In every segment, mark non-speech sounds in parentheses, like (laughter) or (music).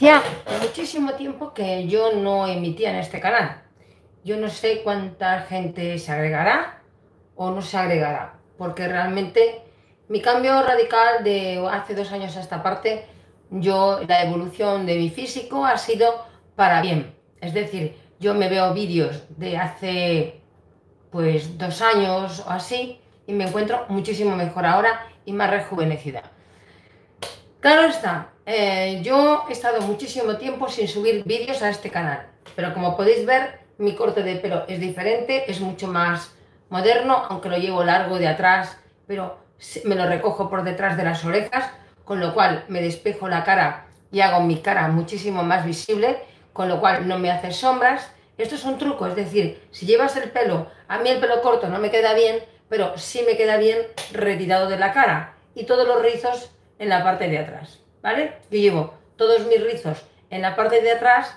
Hacía muchísimo tiempo que yo no emitía en este canal. Yo no sé cuánta gente se agregará o no se agregará, porque realmente mi cambio radical de hace dos años a esta parte, yo, la evolución de mi físico ha sido para bien. Es decir, yo me veo vídeos de hace pues dos años o así y me encuentro muchísimo mejor ahora y más rejuvenecida. Claro está, eh, yo he estado muchísimo tiempo sin subir vídeos a este canal, pero como podéis ver, mi corte de pelo es diferente, es mucho más moderno, aunque lo llevo largo de atrás, pero me lo recojo por detrás de las orejas, con lo cual me despejo la cara y hago mi cara muchísimo más visible, con lo cual no me hace sombras. Esto es un truco, es decir, si llevas el pelo, a mí el pelo corto no me queda bien, pero sí me queda bien retirado de la cara y todos los rizos en la parte de atrás, ¿vale? Yo llevo todos mis rizos en la parte de atrás,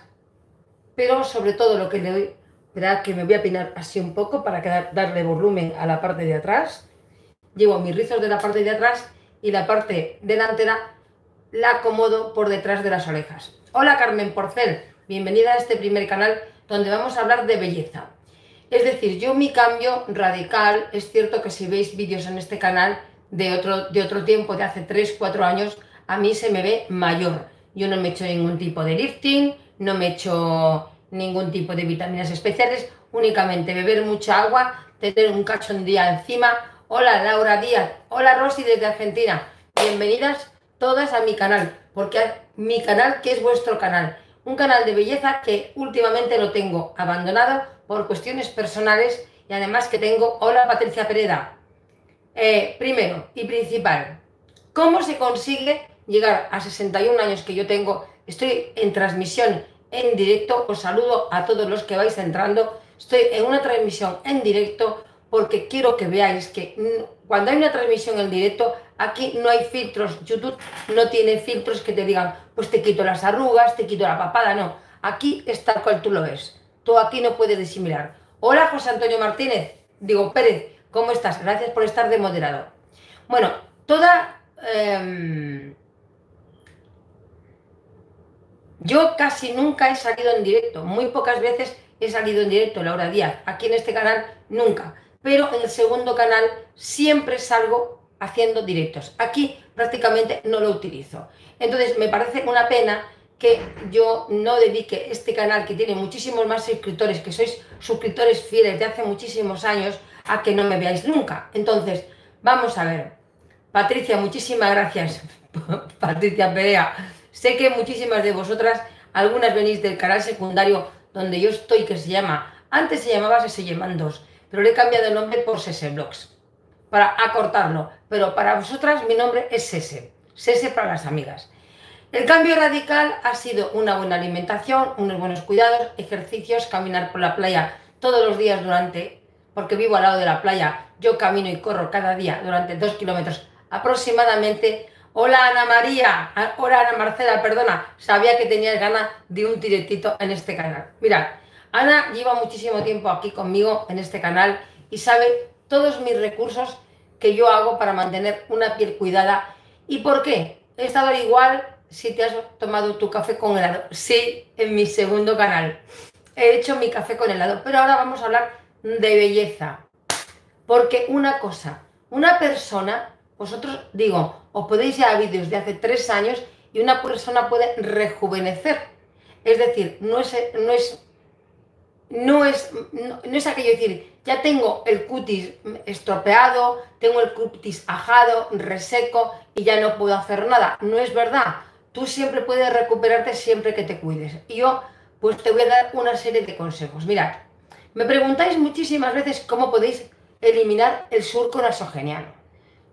pero sobre todo lo que le doy, verá que me voy a peinar así un poco para darle volumen a la parte de atrás. Llevo mis rizos de la parte de atrás y la parte delantera la acomodo por detrás de las orejas. Hola Carmen Porcel, bienvenida a este primer canal donde vamos a hablar de belleza. Es decir, yo mi cambio radical, es cierto que si veis vídeos en este canal, de otro, de otro tiempo, de hace 3, 4 años, a mí se me ve mayor. Yo no me he hecho ningún tipo de lifting, no me he hecho ningún tipo de vitaminas especiales, únicamente beber mucha agua, tener un día encima. Hola Laura Díaz, hola Rosy desde Argentina, bienvenidas todas a mi canal, porque mi canal que es vuestro canal, un canal de belleza que últimamente lo tengo abandonado por cuestiones personales y además que tengo, hola Patricia Pereda, eh, primero y principal, ¿cómo se consigue llegar a 61 años que yo tengo? Estoy en transmisión en directo, os saludo a todos los que vais entrando. Estoy en una transmisión en directo porque quiero que veáis que cuando hay una transmisión en directo, aquí no hay filtros. YouTube no tiene filtros que te digan, pues te quito las arrugas, te quito la papada, no. Aquí está cual tú lo ves. Tú aquí no puedes disimular. Hola, José Antonio Martínez. Digo, Pérez, ¿Cómo estás? Gracias por estar de moderador. Bueno, toda... Em, yo casi nunca he salido en directo, muy pocas veces he salido en directo, Laura Díaz, aquí en este canal nunca, pero en el segundo canal siempre salgo haciendo directos. Aquí prácticamente no lo utilizo. Entonces me parece una pena que yo no dedique este canal que tiene muchísimos más suscriptores, que sois suscriptores fieles de hace muchísimos años, a que no me veáis nunca. Entonces, vamos a ver. Patricia, muchísimas gracias. (laughs) Patricia Perea. Sé que muchísimas de vosotras, algunas venís del canal secundario donde yo estoy, que se llama, antes se llamaba Sese 2, pero le he cambiado el nombre por Sese Blogs, para acortarlo. Pero para vosotras mi nombre es Sese, Sese para las amigas. El cambio radical ha sido una buena alimentación, unos buenos cuidados, ejercicios, caminar por la playa todos los días durante porque vivo al lado de la playa, yo camino y corro cada día durante dos kilómetros aproximadamente. Hola Ana María, ah, hola Ana Marcela, perdona, sabía que tenías ganas de un directito en este canal. Mirad, Ana lleva muchísimo tiempo aquí conmigo en este canal y sabe todos mis recursos que yo hago para mantener una piel cuidada. ¿Y por qué? He estado igual si te has tomado tu café con helado. Sí, en mi segundo canal. He hecho mi café con helado, pero ahora vamos a hablar de belleza. Porque una cosa, una persona, vosotros digo, os podéis ir a vídeos de hace tres años y una persona puede rejuvenecer. Es decir, no es, no es, no es, no, es aquello decir, ya tengo el cutis estropeado, tengo el cutis ajado, reseco y ya no puedo hacer nada. No es verdad. Tú siempre puedes recuperarte siempre que te cuides. Y yo, pues te voy a dar una serie de consejos. Mirad, me preguntáis muchísimas veces cómo podéis eliminar el surco nasogeniano.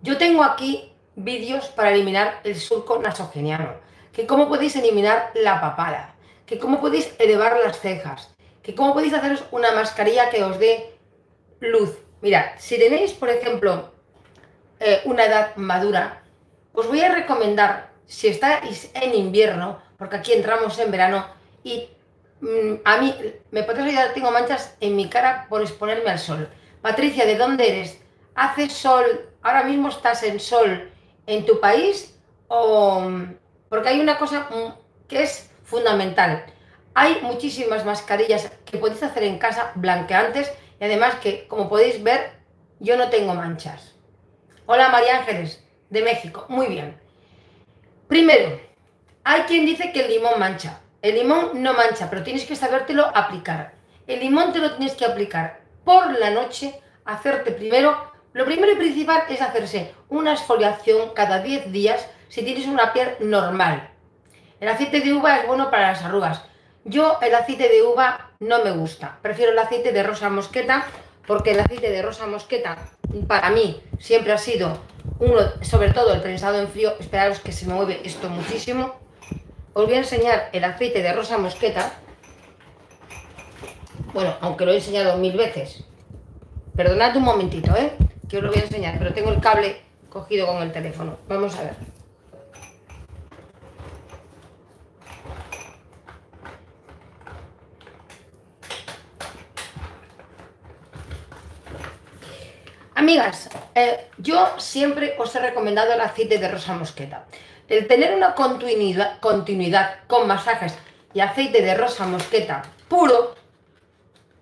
Yo tengo aquí vídeos para eliminar el surco nasogeniano, que cómo podéis eliminar la papada, que cómo podéis elevar las cejas, que cómo podéis haceros una mascarilla que os dé luz. Mirad, si tenéis, por ejemplo, eh, una edad madura, os voy a recomendar, si estáis en invierno, porque aquí entramos en verano, y Mm, a mí, me podrías ayudar, tengo manchas en mi cara por exponerme al sol. Patricia, ¿de dónde eres? ¿Hace sol? ¿Ahora mismo estás en sol en tu país? O, porque hay una cosa que es fundamental. Hay muchísimas mascarillas que podéis hacer en casa blanqueantes y además que, como podéis ver, yo no tengo manchas. Hola María Ángeles, de México. Muy bien. Primero, hay quien dice que el limón mancha. El limón no mancha, pero tienes que sabértelo aplicar. El limón te lo tienes que aplicar por la noche, hacerte primero. Lo primero y principal es hacerse una exfoliación cada 10 días si tienes una piel normal. El aceite de uva es bueno para las arrugas. Yo el aceite de uva no me gusta. Prefiero el aceite de rosa mosqueta porque el aceite de rosa mosqueta para mí siempre ha sido uno, sobre todo el prensado en frío. Esperaros que se me mueve esto muchísimo. Os voy a enseñar el aceite de rosa mosqueta. Bueno, aunque lo he enseñado mil veces. Perdonad un momentito, ¿eh? Que os lo voy a enseñar, pero tengo el cable cogido con el teléfono. Vamos a ver. Amigas, eh, yo siempre os he recomendado el aceite de rosa mosqueta. El tener una continuidad, continuidad con masajes y aceite de rosa mosqueta puro,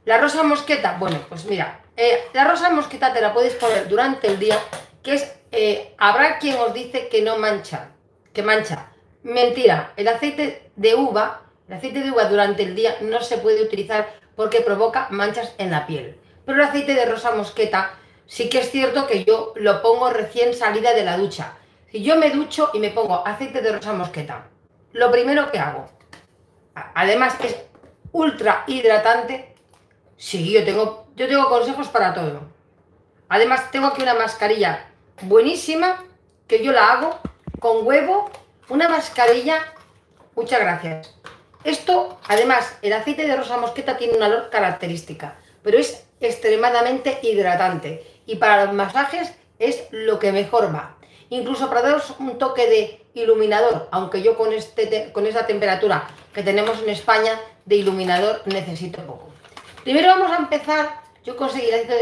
la rosa mosqueta, bueno, pues mira, eh, la rosa mosqueta te la podéis poner durante el día, que es, eh, habrá quien os dice que no mancha, que mancha. Mentira, el aceite de uva, el aceite de uva durante el día no se puede utilizar porque provoca manchas en la piel. Pero el aceite de rosa mosqueta sí que es cierto que yo lo pongo recién salida de la ducha. Si yo me ducho y me pongo aceite de rosa mosqueta, lo primero que hago, además es ultra hidratante, sí, yo tengo, yo tengo consejos para todo. Además tengo aquí una mascarilla buenísima que yo la hago con huevo, una mascarilla, muchas gracias. Esto, además, el aceite de rosa mosqueta tiene una olor característica, pero es extremadamente hidratante y para los masajes es lo que mejor va. Incluso para daros un toque de iluminador, aunque yo con, este, con esa temperatura que tenemos en España de iluminador necesito poco. Primero vamos a empezar, yo conseguí el aceite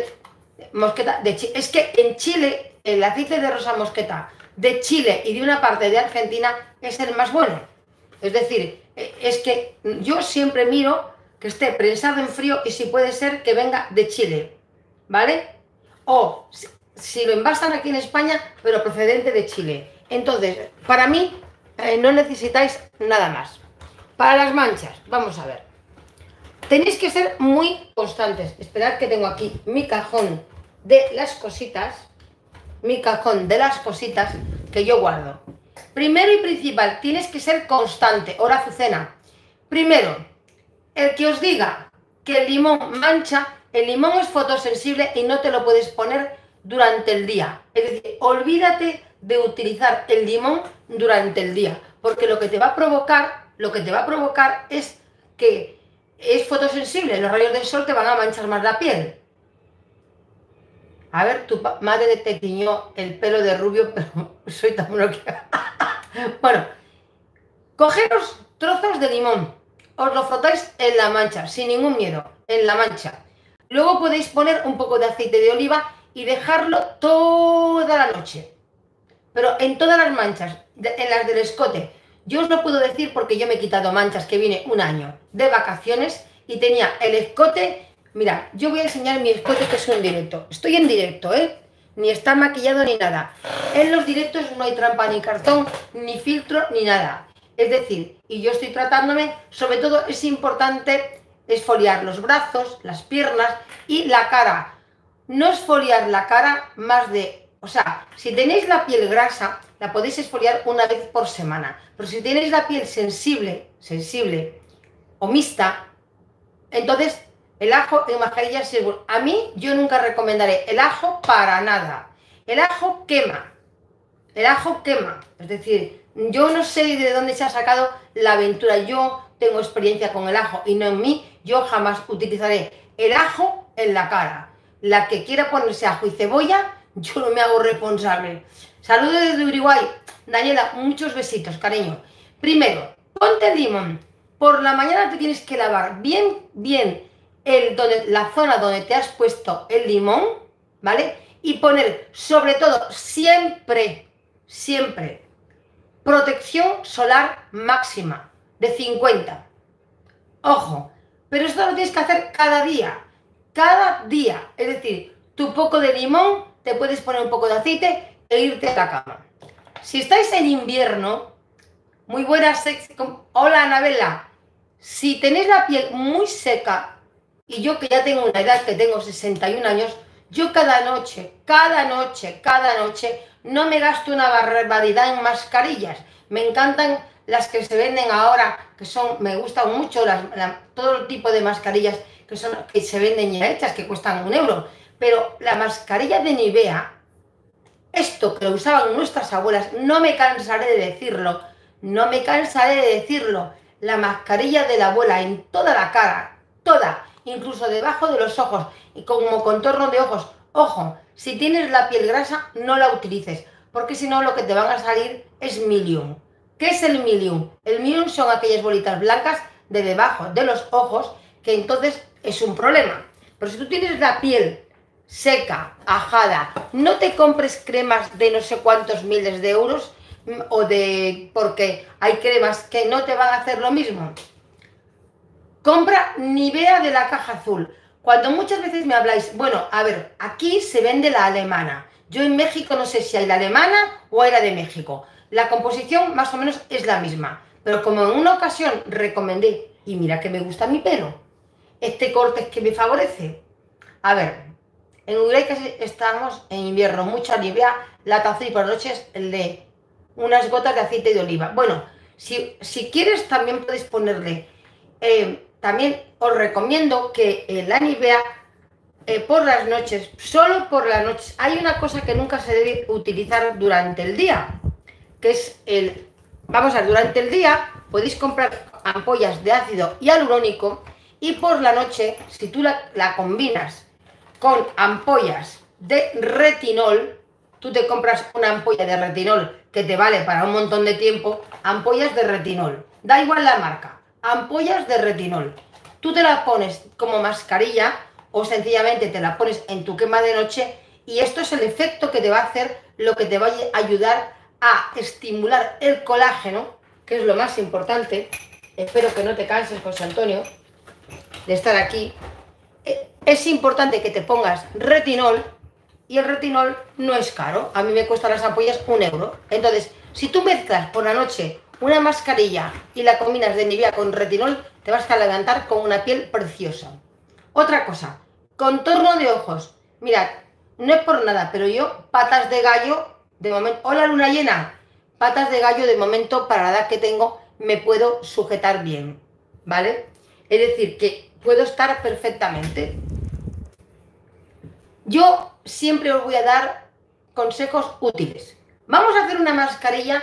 de mosqueta de Chile. Es que en Chile el aceite de rosa mosqueta de Chile y de una parte de Argentina es el más bueno. Es decir, e, es que yo siempre miro que esté prensado en frío y si puede ser que venga de Chile, ¿vale? O si, lo envasan aquí en España, pero procedente de Chile. Entonces, para mí, eh, no necesitáis nada más. Para las manchas, vamos a ver. Tenéis que ser muy constantes. Esperad que tengo aquí mi cajón de las cositas. Mi cajón de las cositas que yo guardo. Primero y principal, tienes que ser constante. Hora Azucena. Primero, el que os diga que el limón mancha, el limón es fotosensible y no te lo puedes poner durante el día. Es decir, olvídate de utilizar el limón durante el día, porque lo que te va a provocar, lo que te va a provocar es que es fotosensible, los rayos del sol te van a manchar más la piel. A ver, tu madre te tiñó el pelo de rubio, (laughs) pero soy tan bloqueada. (laughs) bueno, cogeros trozos de limón, os lo frotáis en la mancha, sin ningún miedo, en la mancha. Luego podéis poner un poco de aceite de oliva y dejarlo toda la noche. Pero en todas las manchas, en las del escote. Yo os lo puedo decir porque yo me he quitado manchas que vine un año de vacaciones y tenía el escote. Mira, yo voy a enseñar mi escote que es un directo. Estoy en directo, ¿eh? Ni está maquillado ni nada. En los directos no hay trampa ni cartón, ni filtro, ni nada. Es decir, y yo estoy tratándome, sobre todo es importante esfoliar los brazos, las piernas y la cara. No esfoliar la cara más de... O sea, si tenéis la piel grasa, la podéis esfoliar una vez por semana. Pero si tenéis la piel sensible, sensible o mixta, entonces el ajo en mascarilla es seguro. A mí yo nunca recomendaré el ajo para nada. El ajo quema. El ajo quema. Es decir, yo no sé de dónde se ha sacado la aventura. Yo tengo experiencia con el ajo y no en mí, yo jamás utilizaré el ajo en la cara. La que quiera ponerse ajo y cebolla, yo no me hago responsable. Saludos desde Uruguay. Daniela, muchos besitos, cariño. Primero, ponte limón. Por la mañana te tienes que lavar bien, bien el, donde, la zona donde te has puesto el limón, ¿vale? Y poner, sobre todo, siempre, siempre, protección solar máxima de 50. Ojo, pero esto lo tienes que hacer cada día, cada día. Es decir, tu poco de limón, te puedes poner un poco de aceite e irte a la cama. Si estáis en invierno, muy buenas, hola Anabela, si tenéis la piel muy seca, y yo que ya tengo una edad que tengo 61 años, yo cada noche, cada noche, cada noche, no me gasto una barbaridad en mascarillas. Me encantan las que se venden ahora, que son, me gustan mucho todo el tipo de mascarillas que, son, que se venden ya hechas, que cuestan un euro. Pero la mascarilla de Nivea, esto que usaban nuestras abuelas, no me cansaré de decirlo, no me cansaré de decirlo, la mascarilla de la abuela en toda la cara, toda, incluso debajo de los ojos, y como contorno de ojos. Ojo, si tienes la piel grasa, no la utilices, porque si no lo que te van a salir es milium. ¿Qué es el milium? El milium son aquellas bolitas blancas de debajo de los ojos, que entonces es un problema. Pero si tú tienes la piel seca, ajada, no te compres cremas de no sé cuántos miles de euros mm, o de porque hay cremas que no te van a hacer lo mismo. Compra Nivea de la caja azul. Cuando muchas veces me habláis, bueno, a ver, aquí se vende la alemana. Yo en México no sé si hay la alemana o hay la de México. La composición más o menos es la misma. Pero como en una ocasión recomendé, y mira que me gusta mi pelo, este corte es que me favorece. A ver, en Uruguay estamos en invierno, mucha Nivea, la taza y por noches de unas gotas de aceite de oliva. Bueno, si, si quieres también puedes ponerle eh, también os recomiendo que la Nivea eh, por las noches, solo por las noches, hay una cosa que nunca se debe utilizar durante el día, que es el, vamos a ver, durante el día podéis comprar ampollas de ácido hialurónico y por la noche, si tú la, la combinas con ampollas de retinol, tú te compras una ampolla de retinol que te vale para un montón de tiempo, ampollas de retinol, da igual la marca, ampollas de retinol. Tú te las pones como mascarilla o sencillamente te la pones en tu quema de noche y esto es el efecto que te va a hacer, lo que te va a ayudar a estimular el colágeno, que es lo más importante. Espero que no te canses, José Antonio, de estar aquí. Es importante que te pongas retinol y el retinol no es caro. A mí me cuesta las ampollas un euro. Entonces, si tú mezclas por la noche una mascarilla y la combinas de Nivea con retinol, te vas a levantar con una piel preciosa. Otra cosa, contorno de ojos. Mirad, no es por nada, pero yo patas de gallo, de momento, hola luna llena, patas de gallo de momento para la edad que tengo me puedo sujetar bien, ¿vale? Es decir, que puedo estar perfectamente. Yo siempre os voy a dar consejos útiles. Vamos a hacer una mascarilla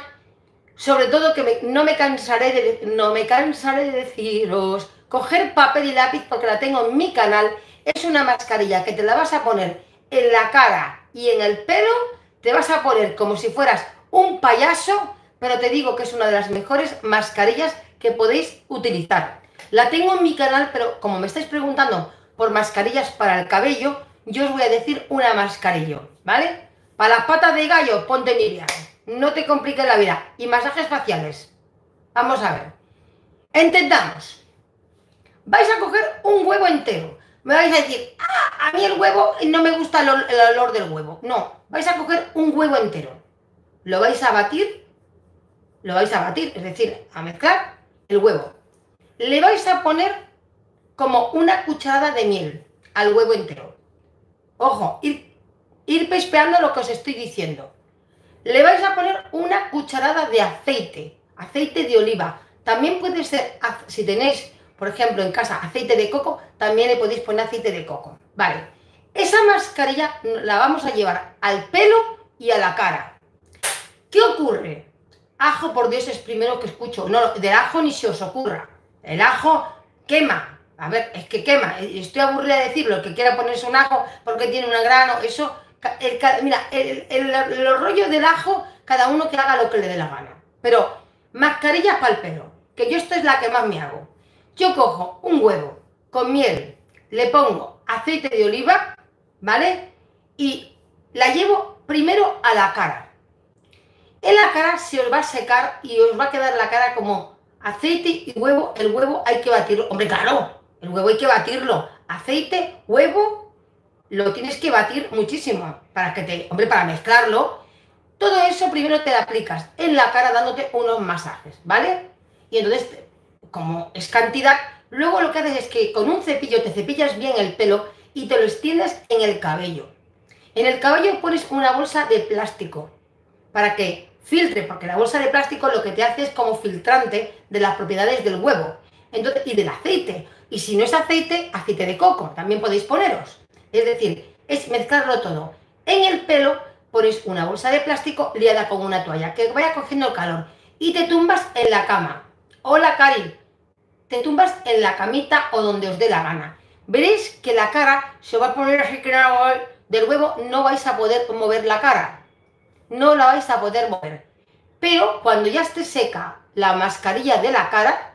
sobre todo que no, me cansaré de, no me cansaré de deciros, coger papel y lápiz porque la tengo en mi canal, es una mascarilla que te la vas a poner en la cara y en el pelo, te vas a poner como si fueras un payaso, pero te digo que es una de las mejores mascarillas que podéis utilizar. La tengo en mi canal, pero como me estáis preguntando por mascarillas para el cabello, yo os voy a decir una mascarilla, ¿vale? Para las patas de gallo, ponte Miriam no te compliques la vida. Y masajes faciales. Vamos a ver. Intentamos. Vais a coger un huevo entero. Me vais a decir, ah, a mí el huevo no me gusta el, olor del huevo. No, vais a coger un huevo entero. Lo vais a batir, lo vais a batir, es decir, a mezclar el huevo. Le vais a poner como una cucharada de miel al huevo entero. Ojo, ir, pespeando lo que os estoy diciendo. Le vais a poner una cucharada de aceite, aceite de oliva. También puede ser, si tenéis, por ejemplo, en casa aceite de coco, también le podéis poner aceite de coco. Vale. Esa mascarilla la vamos a llevar al pelo y a la cara. ¿Qué ocurre? Ajo, por Dios, es primero que escucho. No, del ajo ni se os ocurra. El ajo quema. A ver, es que quema. Estoy aburrida de decirlo. El que quiera ponerse un ajo porque tiene un grano, eso mira, el, el, los rollos del ajo, cada uno que haga lo que le dé la gana. Pero mascarilla para el pelo, que yo esto es la que más me hago. Yo cojo un huevo con miel, le pongo aceite de oliva, ¿vale? Y la llevo primero a la cara. En la cara se os va a secar y os va a quedar la cara como aceite y huevo, el huevo hay que batirlo. Hombre, claro, el huevo hay que batirlo. Aceite, huevo, lo tienes que batir muchísimo para que te, hombre, para mezclarlo. Todo eso primero te lo aplicas en la cara dándote unos masajes, ¿vale? Y entonces, como es cantidad, luego lo que haces es que con un cepillo te cepillas bien el pelo y te lo extiendes en el cabello. En el cabello pones una bolsa de plástico para que filtre, porque la bolsa de plástico lo que te hace es como filtrante de las propiedades del huevo entonces, y del aceite. Y si no es aceite, aceite de coco, también podéis poneros. Es decir, es mezclarlo todo. En el pelo pones una bolsa de plástico liada con una toalla que vaya cogiendo el calor y te tumbas en la cama. Hola, Cari. Te tumbas en la camita o donde os dé la gana. Veréis que la cara se va a poner así que del huevo no vais a poder mover la cara no la vais a poder mover. Pero cuando ya esté seca la mascarilla de la cara,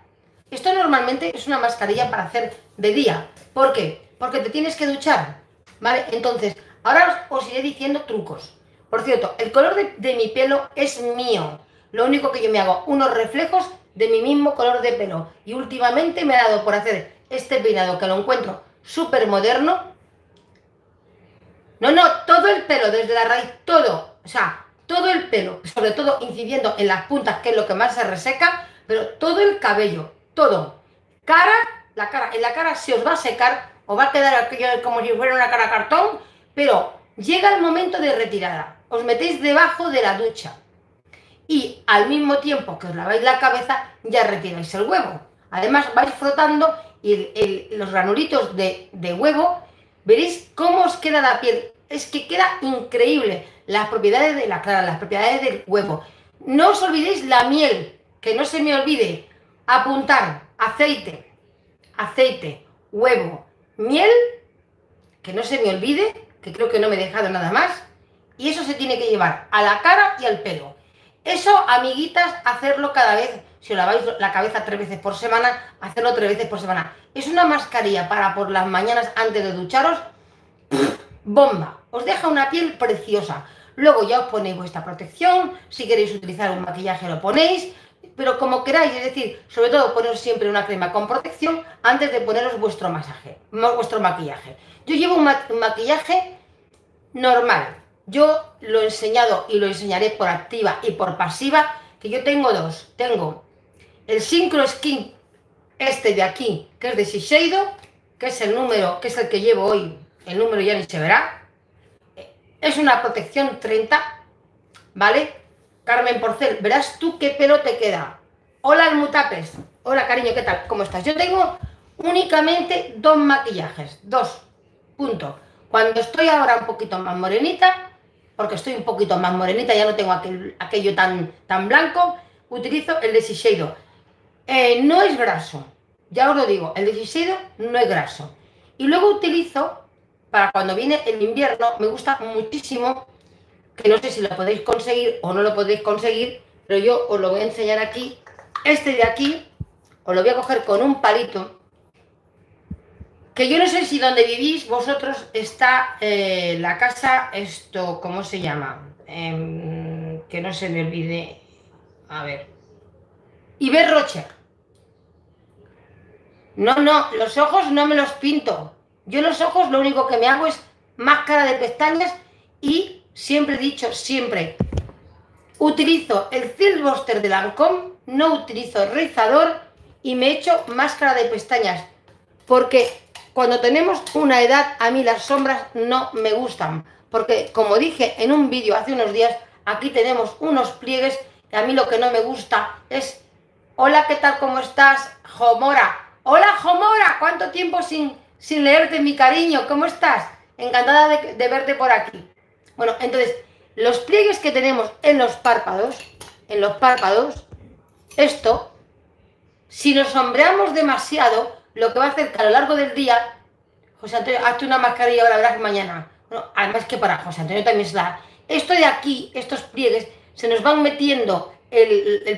esto normalmente es una mascarilla para hacer de día. ¿Por qué? Porque te tienes que duchar. ¿Vale? Entonces, ahora os, iré diciendo trucos. Por cierto, el color de, de mi pelo es mío. Lo único que yo me hago, unos reflejos de mi mismo color de pelo. Y últimamente me ha dado por hacer este peinado que lo encuentro súper moderno. No, no, todo el pelo, desde la raíz, todo. O sea, todo el pelo, sobre todo incidiendo en las puntas, que es lo que más se reseca, pero todo el cabello, todo. Cara, la cara, en la cara se os va a secar, o va a quedar como si fuera una cara cartón, pero llega el momento de retirada. Os metéis debajo de la ducha. Y al mismo tiempo que os laváis la cabeza, ya retiráis el huevo. Además, vais frotando y los granulitos de, de huevo, veréis cómo os queda la piel. Es que queda increíble las propiedades de la clara, las propiedades del huevo. No os olvidéis la miel, que no se me olvide apuntar aceite, aceite, huevo, miel, que no se me olvide, que creo que no me he dejado nada más, y eso se tiene que llevar a la cara y al pelo. Eso, amiguitas, hacerlo cada vez, si os laváis la cabeza tres veces por semana, hacerlo tres veces por semana. Es una mascarilla para por las mañanas antes de ducharos, bomba, os deja una piel preciosa. Luego ya os ponéis vuestra protección, si queréis utilizar un maquillaje lo ponéis, pero como queráis, es decir, sobre todo poneros siempre una crema con protección antes de poneros vuestro masaje, vuestro maquillaje. Yo llevo un, maquillaje normal. Yo lo he enseñado y lo enseñaré por activa y por pasiva, que yo tengo dos. Tengo el Synchro Skin, este de aquí, que es de Shiseido, que es el número, que es el que llevo hoy, el número ya ni se verá, es una protección 30, ¿vale? Carmen Porcel, verás tú qué pelo te queda. Hola, Almutapes. Hola, cariño, ¿qué tal? ¿Cómo estás? Yo tengo únicamente dos maquillajes, dos, punto. Cuando estoy ahora un poquito más morenita, porque estoy un poquito más morenita, ya no tengo aquello tan, tan blanco, utilizo el de Shiseido. Eh, no es graso, ya os lo digo, el de Shiseido no es graso. Y luego utilizo para cuando viene el invierno, me gusta muchísimo, que no sé si lo podéis conseguir o no lo podéis conseguir, pero yo os lo voy a enseñar aquí. Este de aquí, os lo voy a coger con un palito, que yo no sé si donde vivís vosotros está eh, la casa, esto, ¿cómo se llama? Em, que no se me olvide, a ver, Iber Rocher. No, no, los ojos no me los pinto. Yo los ojos lo único que me hago es máscara de pestañas y siempre he dicho, siempre, utilizo el Buster de Lancôme, no utilizo rizador y me echo máscara de pestañas. Porque cuando tenemos una edad, a mí las sombras no me gustan. Porque como dije en un vídeo hace unos días, aquí tenemos unos pliegues y a mí lo que no me gusta es, hola, ¿qué tal? ¿Cómo estás? Jomora. Hola, Jomora. ¿Cuánto tiempo sin sin leerte, mi cariño, ¿cómo estás? Encantada de, verte por aquí. Bueno, entonces, los pliegues que tenemos en los párpados, en los párpados, esto, si nos sombreamos demasiado, lo que va a hacer que a lo largo del día, José Antonio, hazte una mascarilla ahora, verás mañana. Bueno, además que para José Antonio también se da. Esto de aquí, estos pliegues, se nos van metiendo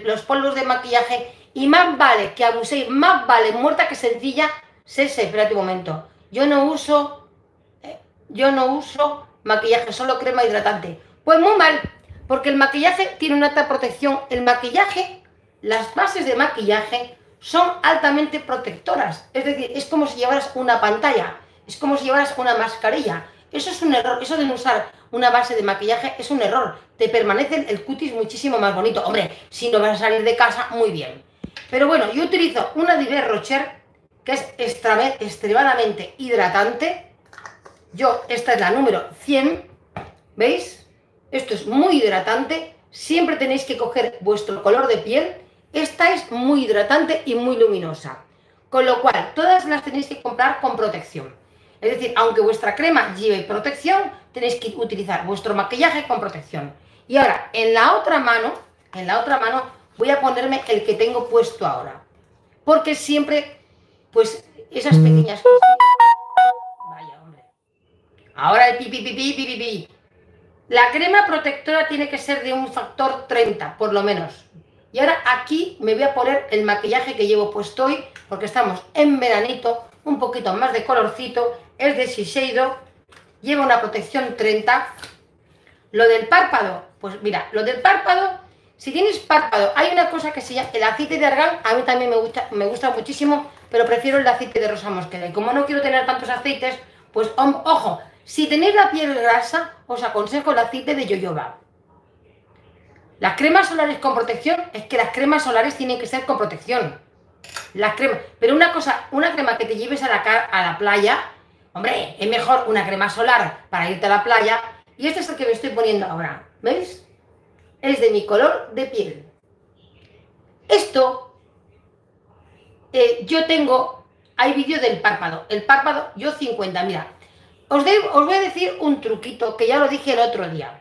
los polvos de maquillaje y más vale que abuséis, más vale muerta que sencilla Sese, espérate un momento. Yo no uso, eh, yo no uso maquillaje, solo crema hidratante. Pues muy mal, porque el maquillaje tiene una alta protección. El maquillaje las bases de maquillaje son altamente protectoras. Es decir, es como si llevaras una pantalla, es como si llevaras una mascarilla. Eso es un error, eso de no usar una base de maquillaje es un error. Te permanece el cutis muchísimo más bonito. Hombre, si no vas a salir de casa, muy bien. Pero bueno, yo utilizo una Diver Rocher que es extremadamente hidratante. Yo, esta es la número 100, ¿veis? Esto es muy hidratante. Siempre tenéis que coger vuestro color de piel. Esta es muy hidratante y muy luminosa. Con lo cual, todas las tenéis que comprar con protección. Es decir, aunque vuestra crema lleve protección, tenéis que utilizar vuestro maquillaje con protección. Y ahora, en la otra mano, en la otra mano, voy a ponerme el que tengo puesto ahora. Porque siempre, pues, esas pequeñas cosas... Ahora el pipi, pipi, pipi, pipi. La crema protectora tiene que ser de un factor 30, por lo menos. Y ahora aquí me voy a poner el maquillaje que llevo puesto hoy, porque estamos en veranito, un poquito más de colorcito, es de Shiseido, lleva una protección 30. Lo del párpado, pues mira, lo del párpado, si tienes párpado, hay una cosa que se llama el aceite de argán, a mí también me gusta, me gusta muchísimo, pero prefiero el aceite de rosa mosquera. Y como no quiero tener tantos aceites, pues ojo, si tenéis la piel grasa, os aconsejo el aceite de yoyoba. Las cremas solares con protección, es que las cremas solares tienen que ser con protección. Las cremas, pero una cosa, una crema que te lleves a la, playa, Hombre, es mejor una crema solar para irte a la playa. Y este es el que me estoy poniendo ahora. ¿Veis? Es de mi color de piel. Esto, eh, yo tengo, hay vídeo del párpado. El párpado, yo 50, mira. Os, voy a decir un truquito que ya lo dije el otro día.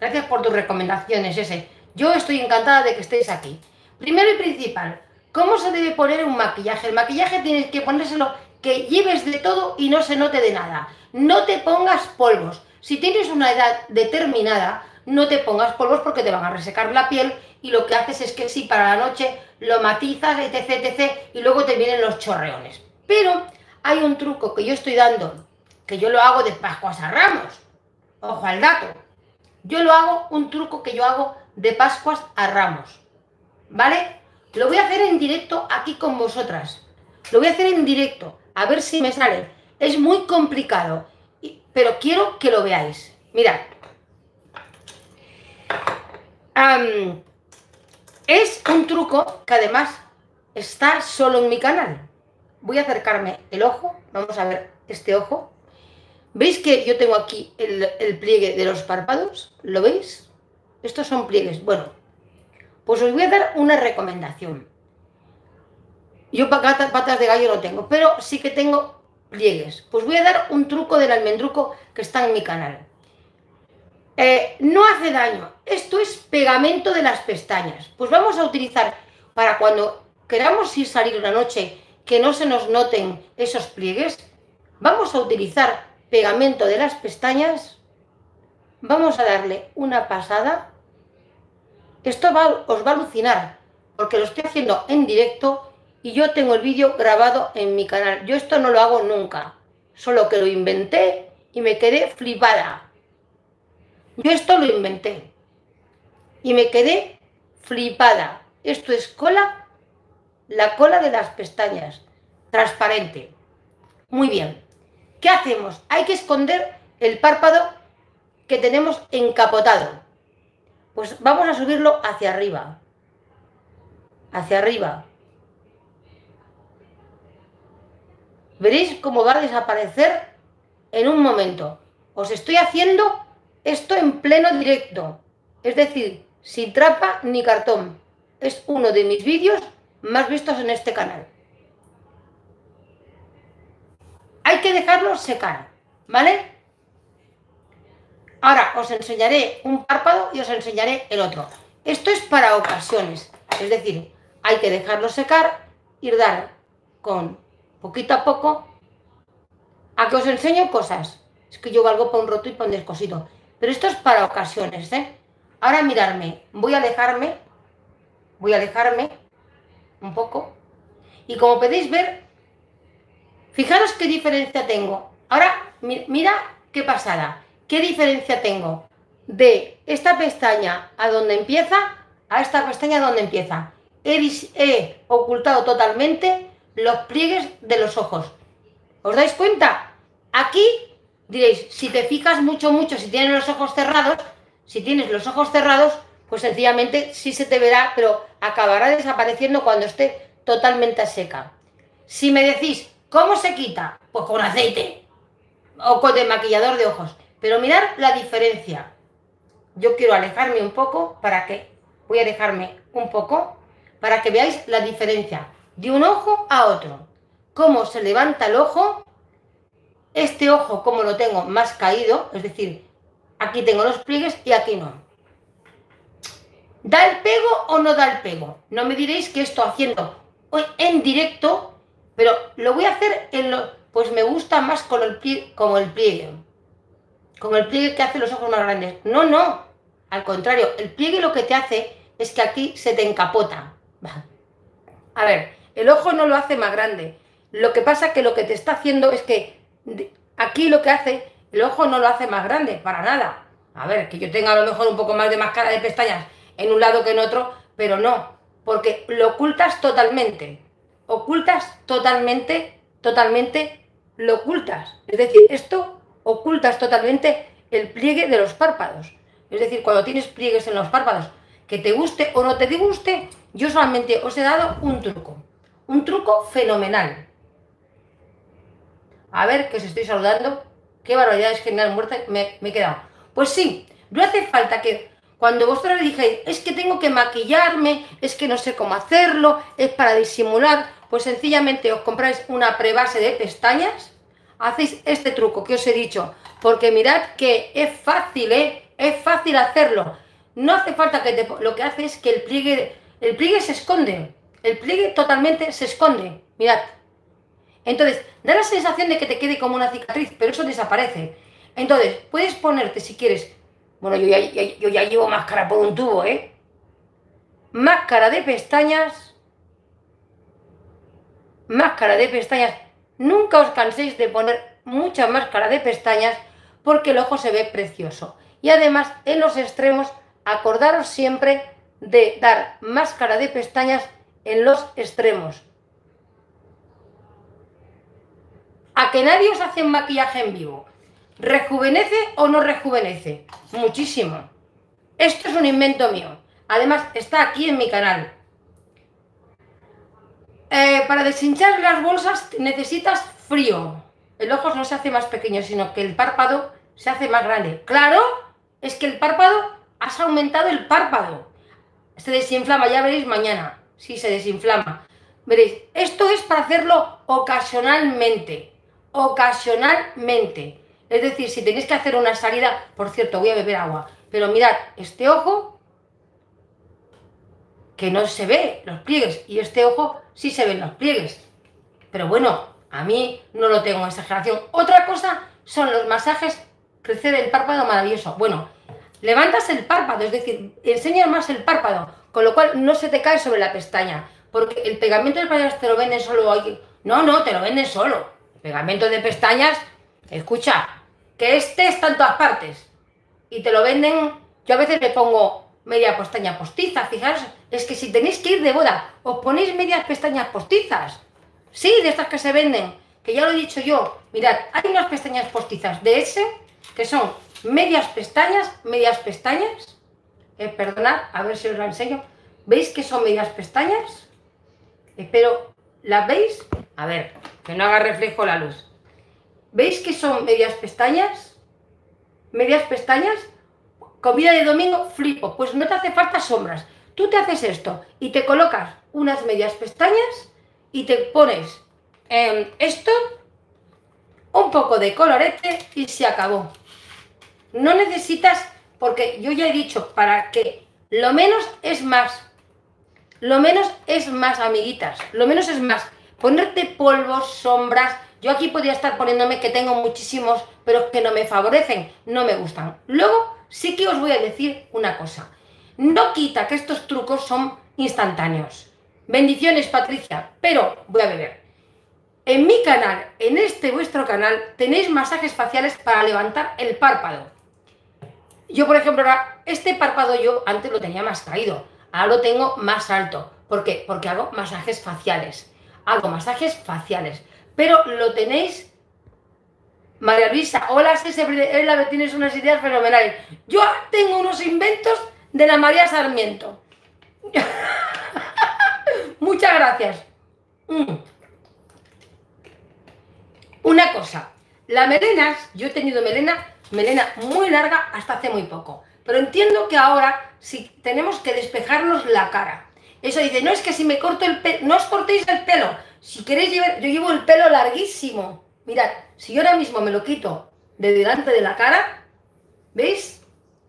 Gracias por tus recomendaciones, ese. Yo estoy encantada de que estéis aquí. Primero y principal, ¿cómo se debe poner un maquillaje? El maquillaje tienes que ponérselo que lleves de todo y no se note de nada. No te pongas polvos. Si tienes una edad determinada, no te pongas polvos porque te van a resecar la piel y lo que haces es que si para la noche lo matizas, etc, etc, y luego te vienen los chorreones. Pero hay un truco que yo estoy dando, que yo lo hago de Pascuas a Ramos. Ojo al dato. Yo lo hago, un truco que yo hago de Pascuas a Ramos. ¿Vale? Lo voy a hacer en directo aquí con vosotras. Lo voy a hacer en directo a ver si me sale. Es muy complicado, pero quiero que lo veáis. Mirad. es un truco que además está solo en mi canal. Voy a acercarme el ojo. Vamos a ver este ojo. ¿Veis que yo tengo aquí el, pliegue de los párpados? ¿Lo veis? Estos son pliegues. Bueno, pues os voy a dar una recomendación. Yo patas de gallo no tengo, pero sí que tengo pliegues. Pues voy a dar un truco del almendruco que está en mi canal. Eh, no hace daño. Esto es pegamento de las pestañas. Pues vamos a utilizar para cuando queramos ir salir una noche que no se nos noten esos pliegues. Vamos a utilizar pegamento de las pestañas. Vamos a darle una pasada. Esto os va a alucinar porque lo estoy haciendo en directo y yo tengo el vídeo grabado en mi canal. Yo esto no lo hago nunca, solo que lo inventé y me quedé flipada. Yo esto lo inventé y me quedé flipada. Esto es cola, la cola de las pestañas, transparente. Muy bien. ¿Qué hacemos? Hay que esconder el párpado que tenemos encapotado. Pues vamos a subirlo hacia arriba. Hacia arriba. veréis cómo va a desaparecer en un momento. Os estoy haciendo esto en pleno directo, es decir, sin trapa ni cartón. Es uno de mis vídeos más vistos en este canal. Hay que dejarlo secar, ¿vale? Ahora os enseñaré un párpado y os enseñaré el otro. Esto es para ocasiones, es decir, hay que dejarlo secar, ir dar con poquito a poco, a que os enseño cosas. Es que yo valgo para un roto y para un descosido. Pero esto es para ocasiones, ¿eh? Ahora mirarme, voy a alejarme, voy a alejarme un poco. Y como podéis ver, fijaros qué diferencia tengo. Ahora, mira qué pasada. ¿Qué diferencia tengo de esta pestaña a donde empieza a esta pestaña donde empieza? he, ocultado totalmente los pliegues de los ojos. ¿Os dais cuenta? Aquí diréis, si te fijas mucho, mucho, si tienes los ojos cerrados, si tienes los ojos cerrados, pues sencillamente sí se te verá, pero acabará desapareciendo cuando esté totalmente seca. Si me decís, ¿cómo se quita? Pues con aceite o con maquillador de ojos. Pero mirad la diferencia. Yo quiero alejarme un poco para que, voy a alejarme un poco para que veáis la diferencia de un ojo a otro. Cómo se levanta el ojo, este ojo como lo tengo más caído, es decir, aquí tengo los pliegues y aquí no. ¿Da el pego o no da el pego? No me diréis que esto haciendo en directo, pero lo voy a hacer en lo, pues me gusta más con el pliegue, como el pliegue. Con el pliegue que hace los ojos más grandes. No, no. Al contrario, el pliegue lo que te hace es que aquí se te encapota. A ver, el ojo no lo hace más grande. Lo que pasa que lo que te está haciendo es que aquí lo que hace, el ojo no lo hace más grande, para nada. A ver, que yo tenga a lo mejor un poco más de máscara de pestañas en un lado que en otro, pero no, porque lo ocultas totalmente. Ocultas totalmente, totalmente, lo ocultas. Es decir, esto ocultas totalmente el pliegue de los párpados. Es decir, cuando tienes pliegues en los párpados, que te guste o no te guste, yo solamente os he dado un truco. Un truco fenomenal. A ver, que os estoy saludando. Qué barbaridad general muerta me, me he quedado. Pues sí, no hace falta que cuando vosotros le es que tengo que maquillarme, es que no sé cómo hacerlo, es para disimular, pues sencillamente os compráis una prebase de pestañas, hacéis este truco que os he dicho, porque mirad que es fácil, ¿eh? Es fácil hacerlo. No hace falta que te... Lo que hace es que el pliegue, el pliegue se esconde, el pliegue totalmente se esconde, mirad. Entonces, da la sensación de que te quede como una cicatriz, pero eso desaparece. Entonces, puedes ponerte, si quieres, bueno, yo ya, llevo máscara por un tubo, ¿eh? Máscara de pestañas. Máscara de pestañas. Nunca os canséis de poner mucha máscara de pestañas porque el ojo se ve precioso. Y además, en los extremos, acordaros siempre de dar máscara de pestañas en los extremos. A que nadie os hace maquillaje en vivo. ¿Rejuvenece o no rejuvenece? Muchísimo. Esto es un invento mío. Además, está aquí en mi canal. Eh, para deshinchar las bolsas necesitas frío. El ojo no se hace más pequeño, sino que el párpado se hace más grande. Claro, es que el párpado, has aumentado el párpado. Se desinflama, ya veréis mañana. Sí, se desinflama. Veréis, esto es para hacerlo ocasionalmente. Ocasionalmente. Es decir, si tenéis que hacer una salida, por cierto, voy a beber agua, pero mirad, este ojo, que no se ve los pliegues, y este ojo sí se ven los pliegues. Pero bueno, a mí no lo tengo en exageración. Otra cosa son los masajes, crecer el párpado maravilloso. Bueno, levantas el párpado, es decir, enseñas más el párpado, con lo cual no se te cae sobre la pestaña, porque el pegamento de pestañas te lo venden solo aquí. No, no, te lo venden solo. El pegamento de pestañas, escucha, que este está en todas partes. Y te lo venden, yo a veces me pongo media pestaña postiza, fijaros, es que si tenéis que ir de boda, os ponéis medias pestañas postizas. Sí, de estas que se venden, que ya lo he dicho yo. Mirad, hay unas pestañas postizas de ese, que son medias pestañas, medias pestañas. Eh, perdonad, a ver si os la enseño. ¿Veis que son medias pestañas? Espero, ¿las veis? A ver, que no haga reflejo la luz. ¿Veis que son medias pestañas? Medias pestañas. Comida de domingo, flipo. Pues no te hace falta sombras. Tú te haces esto y te colocas unas medias pestañas y te pones en esto un poco de colorete y se acabó. No necesitas, porque yo ya he dicho, para que lo menos es más. Lo menos es más, amiguitas. Lo menos es más. Ponerte polvos, sombras, yo aquí podría estar poniéndome que tengo muchísimos, pero que no me favorecen, no me gustan. Luego sí que os voy a decir una cosa. No quita que estos trucos son instantáneos. Bendiciones, Patricia, pero voy a beber. En mi canal, en este vuestro canal, tenéis masajes faciales para levantar el párpado. Yo, por ejemplo, ahora, este párpado yo antes lo tenía más caído, ahora lo tengo más alto. ¿Por qué? Porque hago masajes faciales. Hago masajes faciales. Pero lo tenéis María Luisa, hola la tienes unas ideas fenomenales. Yo tengo unos inventos de la María Sarmiento. (laughs) Muchas gracias. Mm. Una cosa, las melenas, yo he tenido melena, melena muy larga hasta hace muy poco. Pero entiendo que ahora si tenemos que despejarnos la cara. Eso dice, no es que si me corto el pelo, no os cortéis el pelo. Si queréis llevar, yo llevo el pelo larguísimo. Mirad, si yo ahora mismo me lo quito de delante de la cara, ¿veis?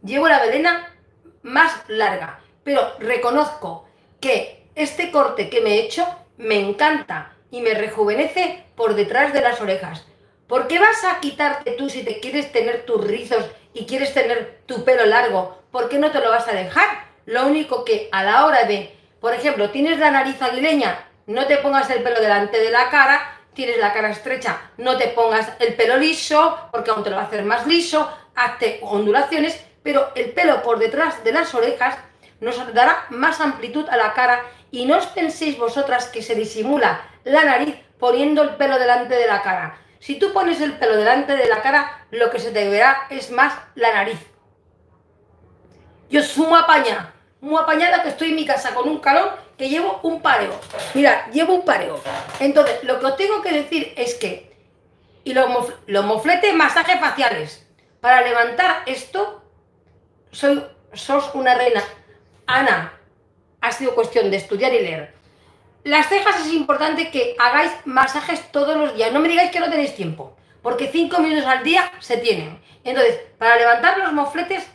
Llevo la melena más larga. Pero reconozco que este corte que me he hecho me encanta y me rejuvenece por detrás de las orejas. ¿Por qué vas a quitarte tú si te quieres tener tus rizos y quieres tener tu pelo largo? ¿Por qué no te lo vas a dejar? Lo único que a la hora de, por ejemplo, tienes la nariz aguileña, no te pongas el pelo delante de la cara, tienes la cara estrecha, no te pongas el pelo liso, porque aún te lo va a hacer más liso, hazte ondulaciones, pero el pelo por detrás de las orejas nos dará más amplitud a la cara y no os penséis vosotras que se disimula la nariz poniendo el pelo delante de la cara. Si tú pones el pelo delante de la cara, lo que se te verá es más la nariz. Yo sumo apañada, muy apañada que estoy en mi casa con un calor que llevo un pareo. Mira, llevo un pareo. Entonces, lo que os tengo que decir es que, y los, los mofletes masajes faciales, para levantar esto, soy, sos una reina. Ana, ha sido cuestión de estudiar y leer. Las cejas es importante que hagáis masajes todos los días. No me digáis que no tenéis tiempo, porque cinco minutos al día se tienen. Entonces, para levantar los mofletes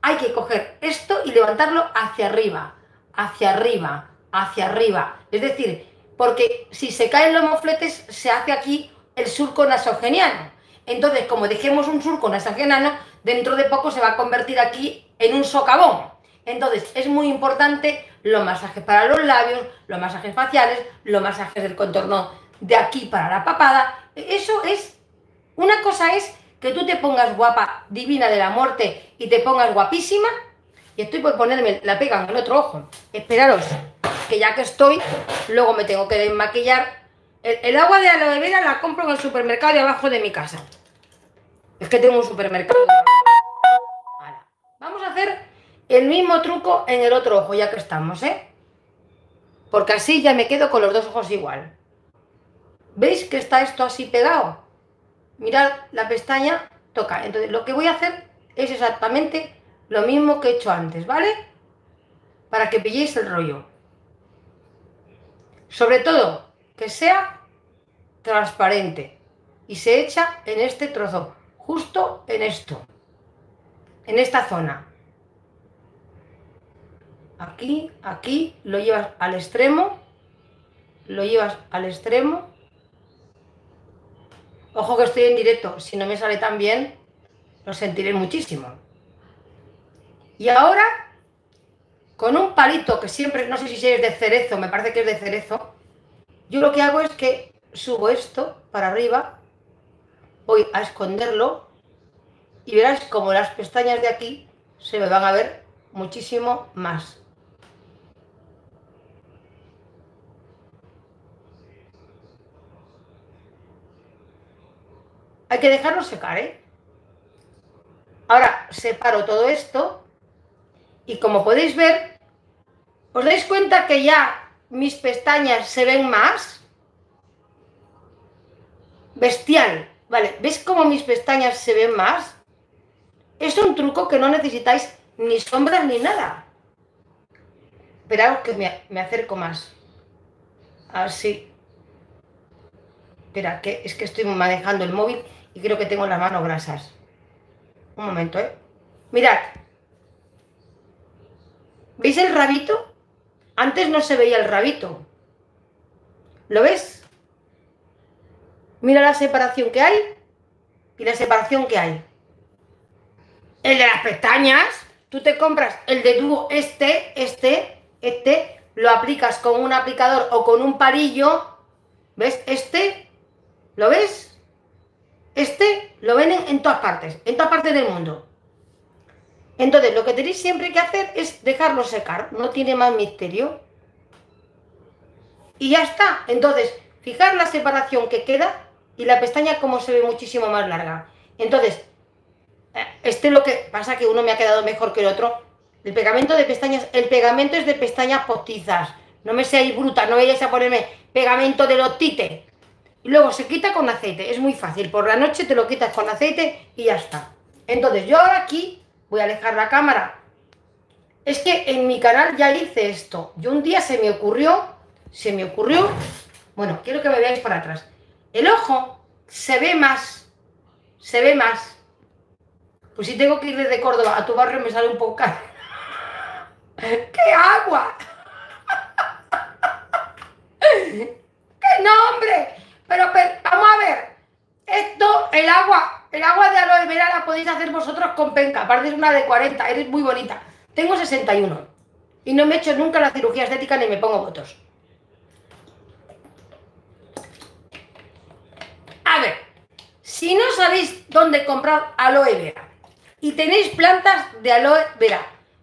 hay que coger esto y levantarlo hacia arriba, hacia arriba, hacia arriba. Es decir, porque si se caen los mofletes, se hace aquí el surco nasogeniano. Entonces, como dejemos un surco nasogeniano, dentro de poco se va a convertir aquí en un socavón. Entonces, es muy importante los masajes para los labios, los masajes faciales, los masajes del contorno de aquí para la papada. Eso es, una cosa es que tú te pongas guapa, divina de la muerte y te pongas guapísima. Y estoy por ponerme la pega en el otro ojo. Esperaros, que ya que estoy, luego me tengo que desmaquillar. El, agua de aloe vera la compro en el supermercado de abajo de mi casa. Es que tengo un supermercado. Vamos a hacer el mismo truco en el otro ojo, ya que estamos, ¿eh? Porque así ya me quedo con los dos ojos igual. ¿Veis que está esto así pegado? Mirad la pestaña, toca. Entonces lo que voy a hacer es exactamente lo mismo que he hecho antes, ¿vale? Para que pilléis el rollo. Sobre todo, que sea transparente y se echa en este trozo, justo en esto, en esta zona. Aquí, aquí, lo llevas al extremo, lo llevas al extremo. Ojo que estoy en directo, si no me sale tan bien, lo sentiré muchísimo. Y ahora con un palito que siempre, no sé si es de cerezo, me parece que es de cerezo, yo lo que hago es que subo esto para arriba, voy a esconderlo y verás como las pestañas de aquí se me van a ver muchísimo más. Hay que dejarlo secar, ¿eh? Ahora separo todo esto y como podéis ver, ¿os dais cuenta que ya mis pestañas se ven más? Bestial, ¿vale? ¿Ves cómo mis pestañas se ven más? Es un truco que no necesitáis ni sombras ni nada. Esperaos que me, me acerco más. Así. Espera, que es que estoy manejando el móvil y creo que tengo las manos grasas. Un momento, ¿eh? Mirad, ¿Veis el rabito? Antes no se veía el rabito. ¿Lo ves? Mira la separación que hay y la separación que hay. El de las pestañas, tú te compras el de dúo este, este, este, lo aplicas con un aplicador o con un parillo. ¿Ves? Este, ¿lo ves? Este lo venden en todas partes, en todas partes del mundo. Entonces, lo que tenéis siempre que hacer es dejarlo secar, no tiene más misterio. y ya está. Entonces, fijar la separación que queda y la pestaña como se ve muchísimo más larga. Entonces, eh, este lo que pasa que uno me ha quedado mejor que el otro. El pegamento de pestañas, el pegamento es de pestañas postizas. No me seáis bruta, no vayáis a ponerme pegamento de los tites. Y luego se quita con aceite, es muy fácil. Por la noche te lo quitas con aceite y ya está. Entonces yo ahora aquí voy a alejar la cámara. Es que en mi canal ya hice esto. Yo un día se me ocurrió, se me ocurrió, bueno, quiero que me veáis para atrás. El ojo se ve más, se ve más. Pues si tengo que ir desde Córdoba a tu barrio me sale un poco caro. (laughs) ¡Qué agua! (laughs) ¡Qué nombre! Pero, pero, vamos a ver. Esto, el agua, el agua de aloe vera la podéis hacer vosotros con penca. Aparte es una de 40, eres muy bonita. Tengo 61 y no me he hecho nunca la cirugía estética ni me pongo votos. A ver, si no sabéis dónde comprar aloe vera y tenéis plantas de aloe vera,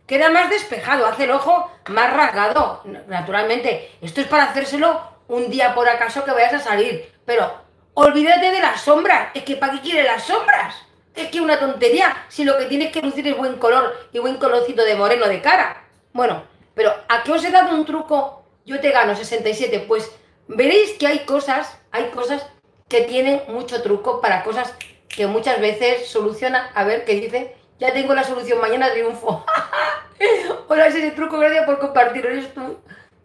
queda más despejado, hace el ojo más rasgado, naturalmente. Esto es para hacérselo un día por acaso que vayas a salir, pero olvídate de las sombras, es que ¿para qué quiere las sombras? Es que una tontería, si lo que tienes que lucir es buen color y buen colorcito de moreno de cara. Bueno, pero ¿a qué os he dado un truco? Yo te gano 67, pues veréis que hay cosas, hay cosas que tienen mucho truco para cosas que muchas veces soluciona. A ver, ¿qué dice? Ya tengo la solución, mañana triunfo. (laughs) Hola, ese truco, gracias por compartir, eres tú.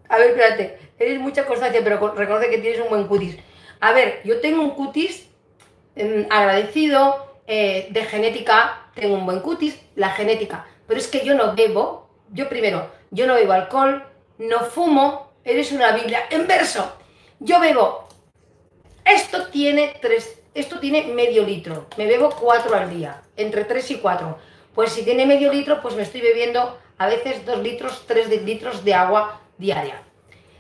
A ver, espérate, eres mucha constancia, pero reconoce que tienes un buen cutis. A ver, yo tengo un cutis em, agradecido, eh, de genética, tengo un buen cutis, la genética. Pero es que yo no bebo, yo primero, yo no bebo alcohol, no fumo, eres una Biblia en verso. Yo bebo, esto tiene tres, esto tiene medio litro, me bebo cuatro al día, entre tres y cuatro. Pues si tiene medio litro, pues me estoy bebiendo a veces dos litros, tres litros de agua diaria.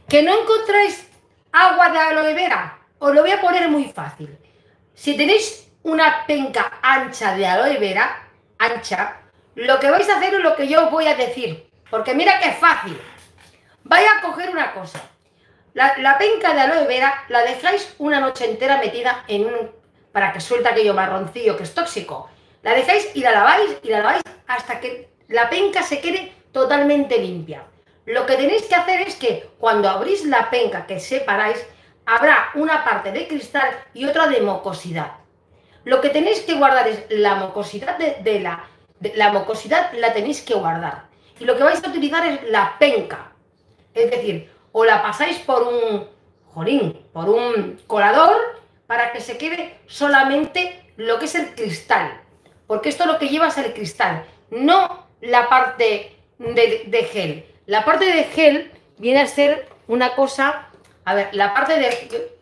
¿Que no encontráis agua de aloe vera? Os lo voy a poner muy fácil. Si tenéis una penca ancha de aloe vera, ancha, lo que vais a hacer es lo que yo os voy a decir. Porque mira que es fácil. Vais a coger una cosa. La, penca de aloe vera la dejáis una noche entera metida en un... para que suelte aquello marroncillo que es tóxico. La dejáis y la laváis y la laváis hasta que la penca se quede totalmente limpia. Lo que tenéis que hacer es que cuando abrís la penca que separáis, habrá una parte de cristal y otra de mucosidad. Lo que tenéis que guardar es la mucosidad de, la... la mucosidad la tenéis que guardar. Y lo que vais a utilizar es la penca. Es decir, o la pasáis por un jorín, por un colador, para que se quede solamente lo que es el cristal. Porque esto lo que lleva es el cristal, no la parte de, de gel. La parte de gel viene a ser una cosa... A ver, la parte de...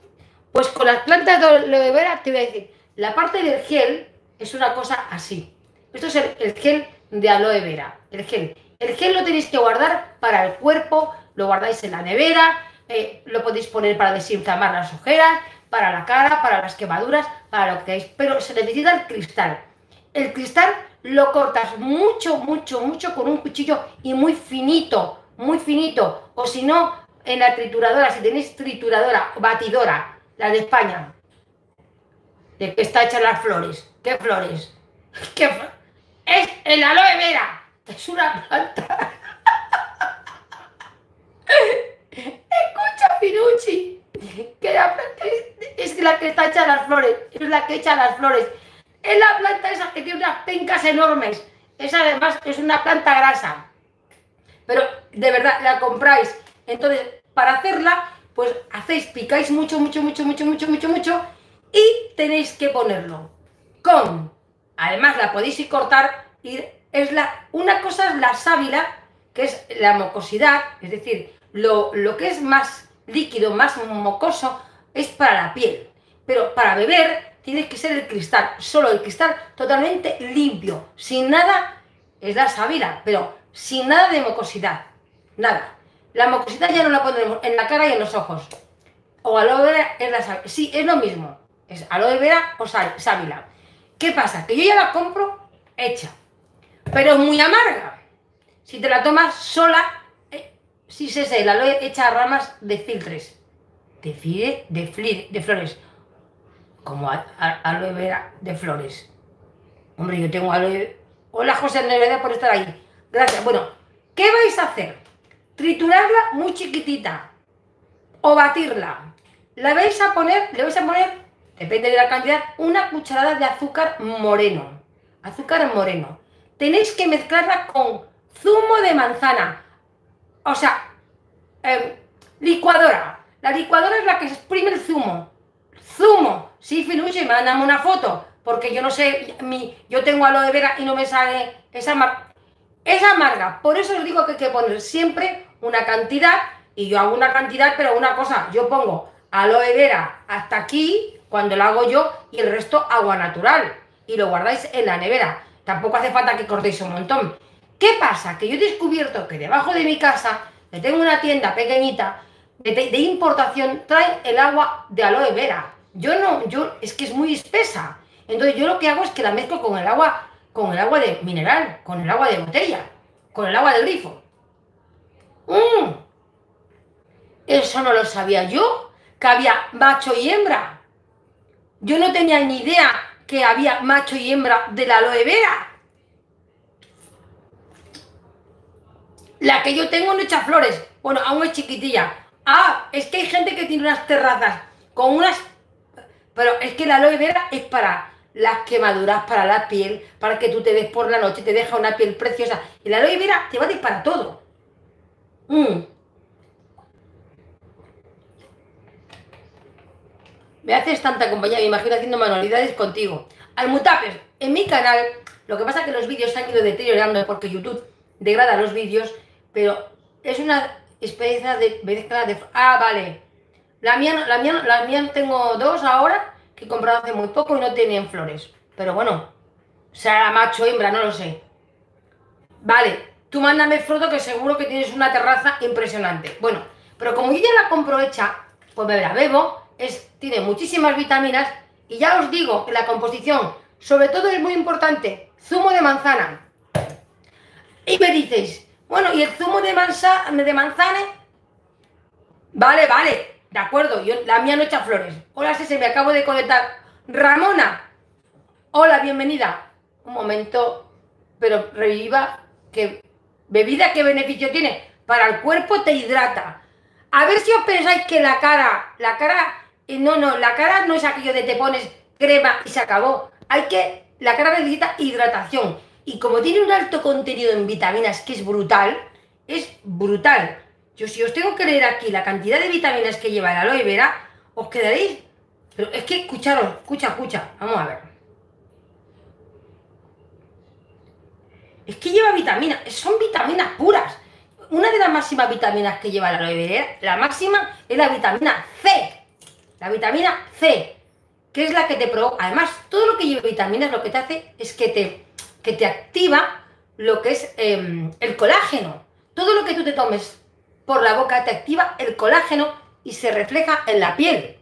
Pues con las plantas de aloe vera te voy a decir, la parte del gel es una cosa así. Esto es el, gel de aloe vera, el gel. El gel lo tenéis que guardar para el cuerpo, lo guardáis en la nevera, eh, lo podéis poner para desinflamar las ojeras, para la cara, para las quemaduras, para lo que queráis. Pero se necesita el cristal. El cristal lo cortas mucho, mucho, mucho con un cuchillo y muy finito, muy finito. O si no, en la trituradora, si tenéis trituradora, batidora, la de España, ¿De qué está hecha las flores? ¿Qué flores? (laughs) ¿Qué es el aloe vera. Es una planta. (laughs) Escucha, Pinucci. Que la planta es, la que está hecha las flores. Es la que echa las flores. Es la planta esa que tiene unas pencas enormes. Esa además es una planta grasa. Pero de verdad, la compráis. Entonces, para hacerla, pues hacéis, picáis mucho, mucho, mucho, mucho, mucho, mucho, mucho y tenéis que ponerlo con, además la podéis cortar, y es la, una cosa es la sábila, que es la mucosidad, es decir, lo, lo que es más líquido, más mocoso, es para la piel. Pero para beber tiene que ser el cristal, solo el cristal totalmente limpio, sin nada, es la sábila, pero sin nada de mucosidad, nada. La mucosidad ya no la ponemos en la cara y en los ojos. O aloe vera es la sábila. Sí, es lo mismo es aloe vera o sábila. ¿Qué pasa? Que yo ya la compro hecha, pero es muy amarga. Si te la tomas sola, eh, si se sé, la aloe hecha a ramas de filtres. de, de, de flores, como aloe vera de flores. Hombre, yo tengo aloe... Hola José Neveda por estar ahí. Gracias. Bueno, ¿qué vais a hacer? Triturarla muy chiquitita o batirla. La vais a poner, le vais a poner, depende de la cantidad, una cucharada de azúcar moreno. Azúcar moreno. Tenéis que mezclarla con zumo de manzana. O sea, em, licuadora. La licuadora es la que exprime el zumo. Zumo. Sí, Finucci, mándame una foto. Porque yo no sé, mi, yo tengo aloe vera y no me sale esa amarga. Es amarga. Por eso os digo que hay que poner siempre una cantidad. Y yo hago una cantidad, pero una cosa, yo pongo aloe vera hasta aquí, cuando lo hago yo, y el resto agua natural. Y lo guardáis en la nevera. Tampoco hace falta que cortéis un montón. ¿Qué pasa? Que yo he descubierto que debajo de mi casa, que tengo una tienda pequeñita, de, importación trae el agua de aloe vera. Yo no, yo, es que es muy espesa. Entonces yo lo que hago es que la mezclo con el agua, con el agua de mineral, con el agua de botella, con el agua del grifo. ¡Mmm! Eso no lo sabía yo, que había macho y hembra. Yo no tenía ni idea que había macho y hembra de la aloe vera. La que yo tengo no echa flores. Bueno, aún es chiquitilla. Ah, es que hay gente que tiene unas terrazas con unas... Pero es que la aloe vera es para las quemaduras, para la piel, para que tú te ves por la noche, te deja una piel preciosa. Y la aloe vera te va a ir para todo. Mm. Me haces tanta compañía, me imagino haciendo manualidades contigo. Almutapes, en mi canal, lo que pasa es que los vídeos se han ido deteriorando porque YouTube degrada los vídeos, pero es una experiencia de mezcla de... Ah, vale. La mía, la mía, la mía tengo dos ahora que he comprado hace muy poco y no tenían flores. Pero bueno, sea macho hembra, no lo sé. Vale, tú mándame fruto que seguro que tienes una terraza impresionante. Bueno, pero como yo ya la compro hecha, pues me la bebo, es, tiene muchísimas vitaminas y ya os digo que la composición, sobre todo es muy importante, zumo de manzana. Y me dices, bueno, ¿y el zumo de, manza, de manzana? Vale, vale, de acuerdo, yo, la mía no echa flores. Hola, se me acabo de conectar. Ramona, hola, bienvenida. Un momento, pero reviva, que bebida, ¿qué beneficio tiene? Para el cuerpo te hidrata. A ver si os pensáis que la cara, la cara, eh, no, no, la cara no es aquello de te pones crema y se acabó. Hay que, la cara necesita hidratación. Y como tiene un alto contenido en vitaminas, que es brutal, es brutal. Yo si os tengo que leer aquí la cantidad de vitaminas que lleva el aloe vera, os quedaréis... Pero es que escucharos, escucha, escucha, vamos a ver. Es que lleva vitaminas, son vitaminas puras. Una de las máximas vitaminas que lleva el aloe la máxima es la vitamina C. La vitamina C, que es la que te provoca. Además, todo lo que lleva vitaminas lo que te hace es que te que te activa lo que es em, el colágeno. Todo lo que tú te tomes por la boca te activa el colágeno y se refleja en la piel.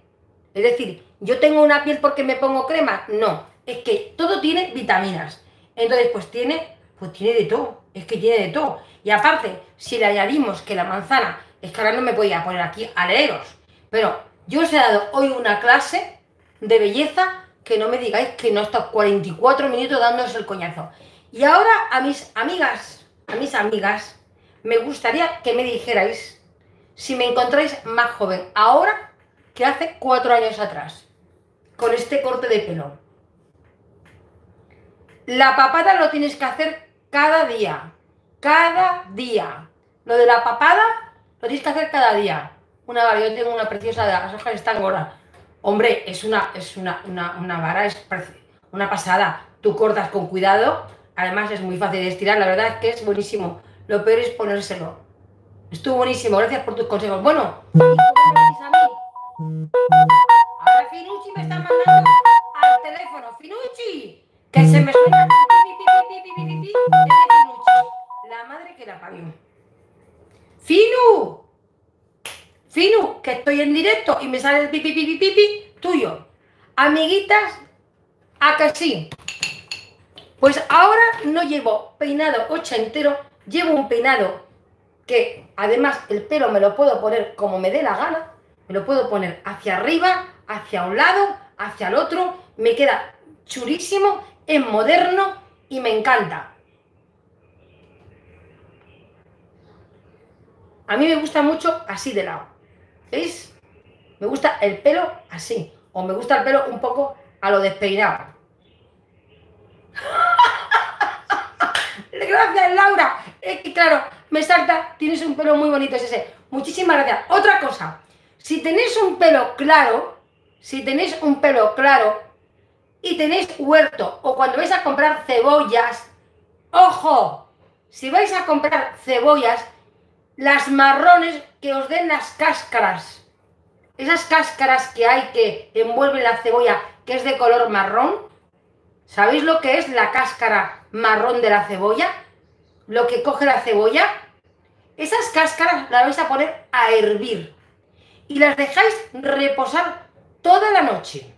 Es decir, yo tengo una piel porque me pongo crema. No, es que todo tiene vitaminas. Entonces, pues tiene, pues tiene de todo. Es que tiene de todo. Y aparte, si le añadimos que la manzana, es que ahora no me voy a poner aquí a pero yo os he dado hoy una clase de belleza que no me digáis que no he estado 44 minutos dándoos el coñazo. Y ahora a mis amigas, a mis amigas, me gustaría que me dijerais si me encontráis más joven ahora que hace cuatro años atrás, con este corte de pelo. La papada lo tienes que hacer cada día, cada día. Lo de la papada lo tienes que hacer cada día. Una vale, yo tengo una preciosa de las hojas están gordas. Hombre, es una, es una, una, vara, es una pasada. Tú cortas con cuidado, además es muy fácil de estirar, la verdad es que es buenísimo. Lo peor es ponérselo. Estuvo buenísimo, gracias por tus consejos. Bueno. Ahora Finucci me está mandando al teléfono. ¡Finucci! Que se me suena La madre que la parió. ¡Finu! Finu, que estoy en directo y me sale el pipi, pipi, pipi, tuyo. Amiguitas, a que sí. Pues ahora no llevo peinado entero, llevo un peinado que además el pelo me lo puedo poner como me dé la gana, Me lo puedo poner hacia arriba, hacia un lado, hacia el otro. Me queda chulísimo, es moderno y me encanta. A mí me gusta mucho así de lado. ¿Veis? Me gusta el pelo así. O me gusta el pelo un poco a lo despeinado. (laughs) Gracias, Laura. Es que claro, me salta, tienes un pelo muy bonito, ese. Muchísimas gracias. Otra cosa, si tenéis un pelo claro, si tenéis un pelo claro y tenéis huerto o cuando vais a comprar cebollas, ojo, si vais a comprar cebollas, las marrones que os den las cáscaras, esas cáscaras que hay que envuelven la cebolla, que es de color marrón, ¿sabéis lo que es la cáscara marrón de la cebolla? Lo que coge la cebolla. Esas cáscaras las vais a poner a hervir y las dejáis reposar toda la noche.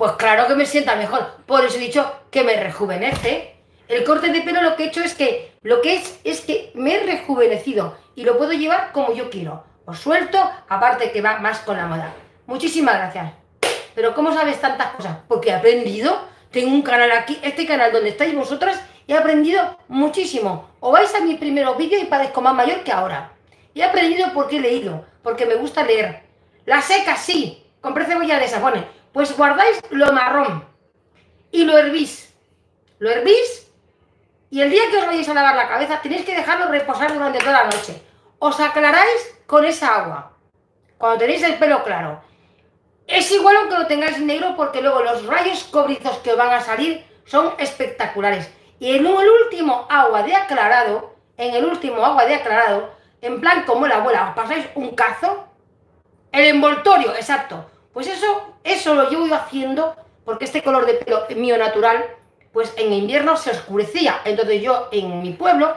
Pues claro que me sienta mejor. Por eso he dicho que me rejuvenece. El corte de pelo lo que he hecho es que lo que es es que me he rejuvenecido y lo puedo llevar como yo quiero. Os suelto, aparte que va más con la moda. Muchísimas gracias. Pero ¿cómo sabes tantas cosas? Porque he aprendido. Tengo un canal aquí, este canal donde estáis vosotras, he aprendido muchísimo. O vais a mis primeros vídeos y parezco más mayor que ahora. He aprendido porque he leído, porque me gusta leer. La seca, sí. Compré cebolla de sabone. Pues guardáis lo marrón y lo hervís. Lo hervís y el día que os vayáis a lavar la cabeza tenéis que dejarlo reposar durante toda la noche. Os aclaráis con esa agua. Cuando tenéis el pelo claro. Es igual aunque lo tengáis negro porque luego los rayos cobrizos que os van a salir son espectaculares. Y en el último agua de aclarado, en el último agua de aclarado, en plan como la abuela, os pasáis un cazo, el envoltorio, exacto. Pues eso, eso lo llevo yo haciendo porque este color de pelo mío natural, pues en invierno se oscurecía. Entonces yo en mi pueblo,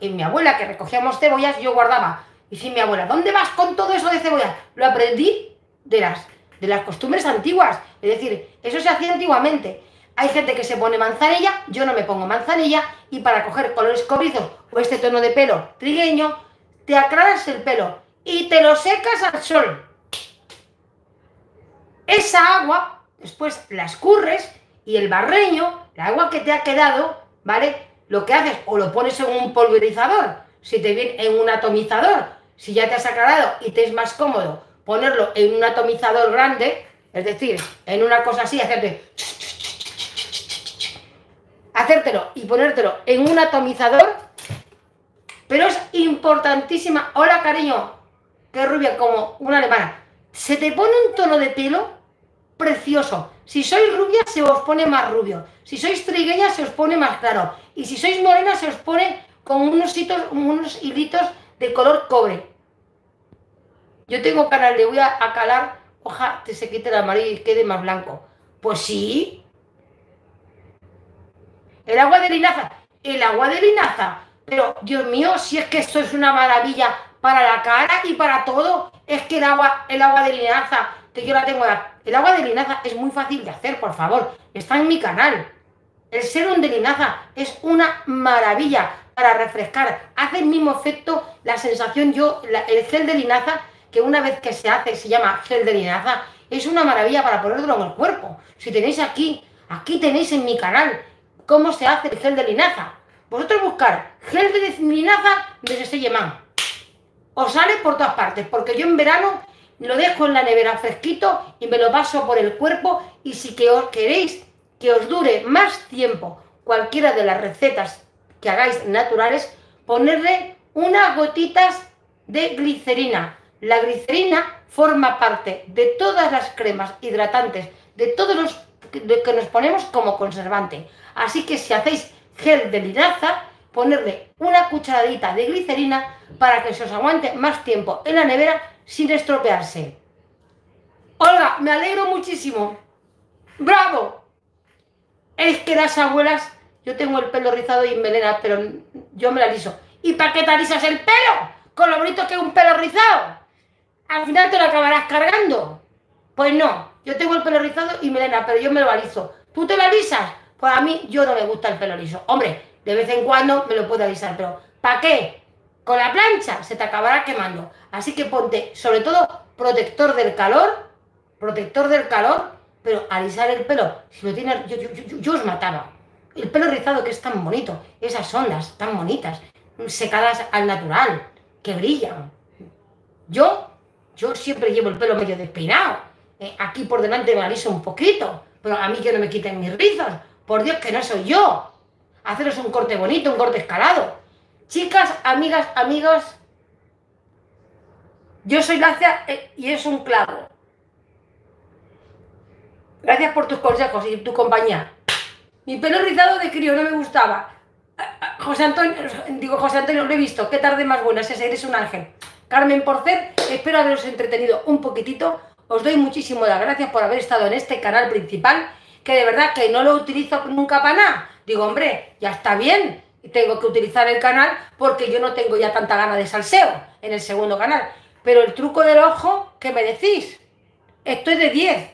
en mi abuela que recogíamos cebollas, yo guardaba. Y si mi abuela, ¿dónde vas con todo eso de cebollas? Lo aprendí de las, de las costumbres antiguas. Es decir, eso se hacía antiguamente. Hay gente que se pone manzanilla, yo no me pongo manzanilla, y para coger colores cobrizos o este tono de pelo trigueño, te aclaras el pelo y te lo secas al sol. Esa agua, después la escurres y el barreño, la agua que te ha quedado, ¿vale? Lo que haces, o lo pones en un pulverizador, si te viene en un atomizador, si ya te has aclarado y te es más cómodo ponerlo en un atomizador grande, es decir, en una cosa así, hacerte hacértelo y ponértelo en un atomizador, pero es importantísima. Hola, cariño, qué rubia como una alemana. Se te pone un tono de pelo precioso. Si sois rubia, se os pone más rubio. Si sois trigueña, se os pone más claro. Y si sois morena, se os pone con unos, hitos, unos hilitos de color cobre. Yo tengo canal, le voy a, calar, ojalá te se quite el amarillo y quede más blanco. Pues sí. El agua de linaza. El agua de linaza pero, Dios mío, si es que esto es una maravilla para la cara y para todo, es que el agua, el agua de linaza, que yo la tengo, el agua de linaza es muy fácil de hacer, por favor, está en mi canal. El serum de linaza es una maravilla para refrescar, hace el mismo efecto, la sensación, yo, el gel de linaza, que una vez que se hace, se llama gel de linaza, es una maravilla para ponerlo en el cuerpo. Si tenéis aquí, aquí tenéis en mi canal cómo se hace el gel de linaza. Vosotros buscar gel de linaza desde Selleman. Os sale por todas partes, porque yo en verano lo dejo en la nevera fresquito y me lo paso por el cuerpo y si que os queréis que os dure más tiempo cualquiera de las recetas que hagáis naturales, ponerle unas gotitas de glicerina. La glicerina forma parte de todas las cremas hidratantes, de todos los que nos ponemos como conservante. Así que si hacéis gel de linaza, ponerle una cucharadita de glicerina para que se os aguante más tiempo en la nevera sin estropearse. Olga, me alegro muchísimo. ¡Bravo! Es que las abuelas, yo tengo el pelo rizado y melena, pero yo me la liso. ¿Y para qué te alisas el pelo? Con lo bonito que es un pelo rizado. Al final te lo acabarás cargando. Pues no, yo tengo el pelo rizado y melena, pero yo me lo aliso. ¿Tú te lo alisas? Pues a mí yo no me gusta el pelo liso. Hombre, de vez en cuando me lo puedo alisar, pero ¿para qué? con la plancha se te acabará quemando. Así que ponte, sobre todo, protector del calor, protector del calor, pero alisar el pelo, si lo tienes, yo, yo, os mataba. El pelo rizado que es tan bonito, esas ondas tan bonitas, secadas al natural, que brillan. Yo, yo siempre llevo el pelo medio despeinado. Eh, aquí por delante me aliso un poquito, pero a mí que no me quiten mis rizos. Por Dios que no soy yo. Haceros un corte bonito, un corte escalado. Chicas, amigas, amigos, yo soy Lacia eh, y es un clavo. Gracias por tus consejos y tu compañía. Mi pelo rizado de crío no me gustaba. José Antonio, digo José Antonio, lo he visto. Qué tarde más buena, ese eres un ángel. Carmen Porcer, espero haberos entretenido un poquitito. Os doy muchísimas gracias por haber estado en este canal principal, que de verdad que no lo utilizo nunca para nada. Digo, hombre, ya está bien tengo que utilizar el canal porque yo no tengo ya tanta gana de salseo en el segundo canal. Pero el truco del ojo, ¿qué me decís? Estoy de 10.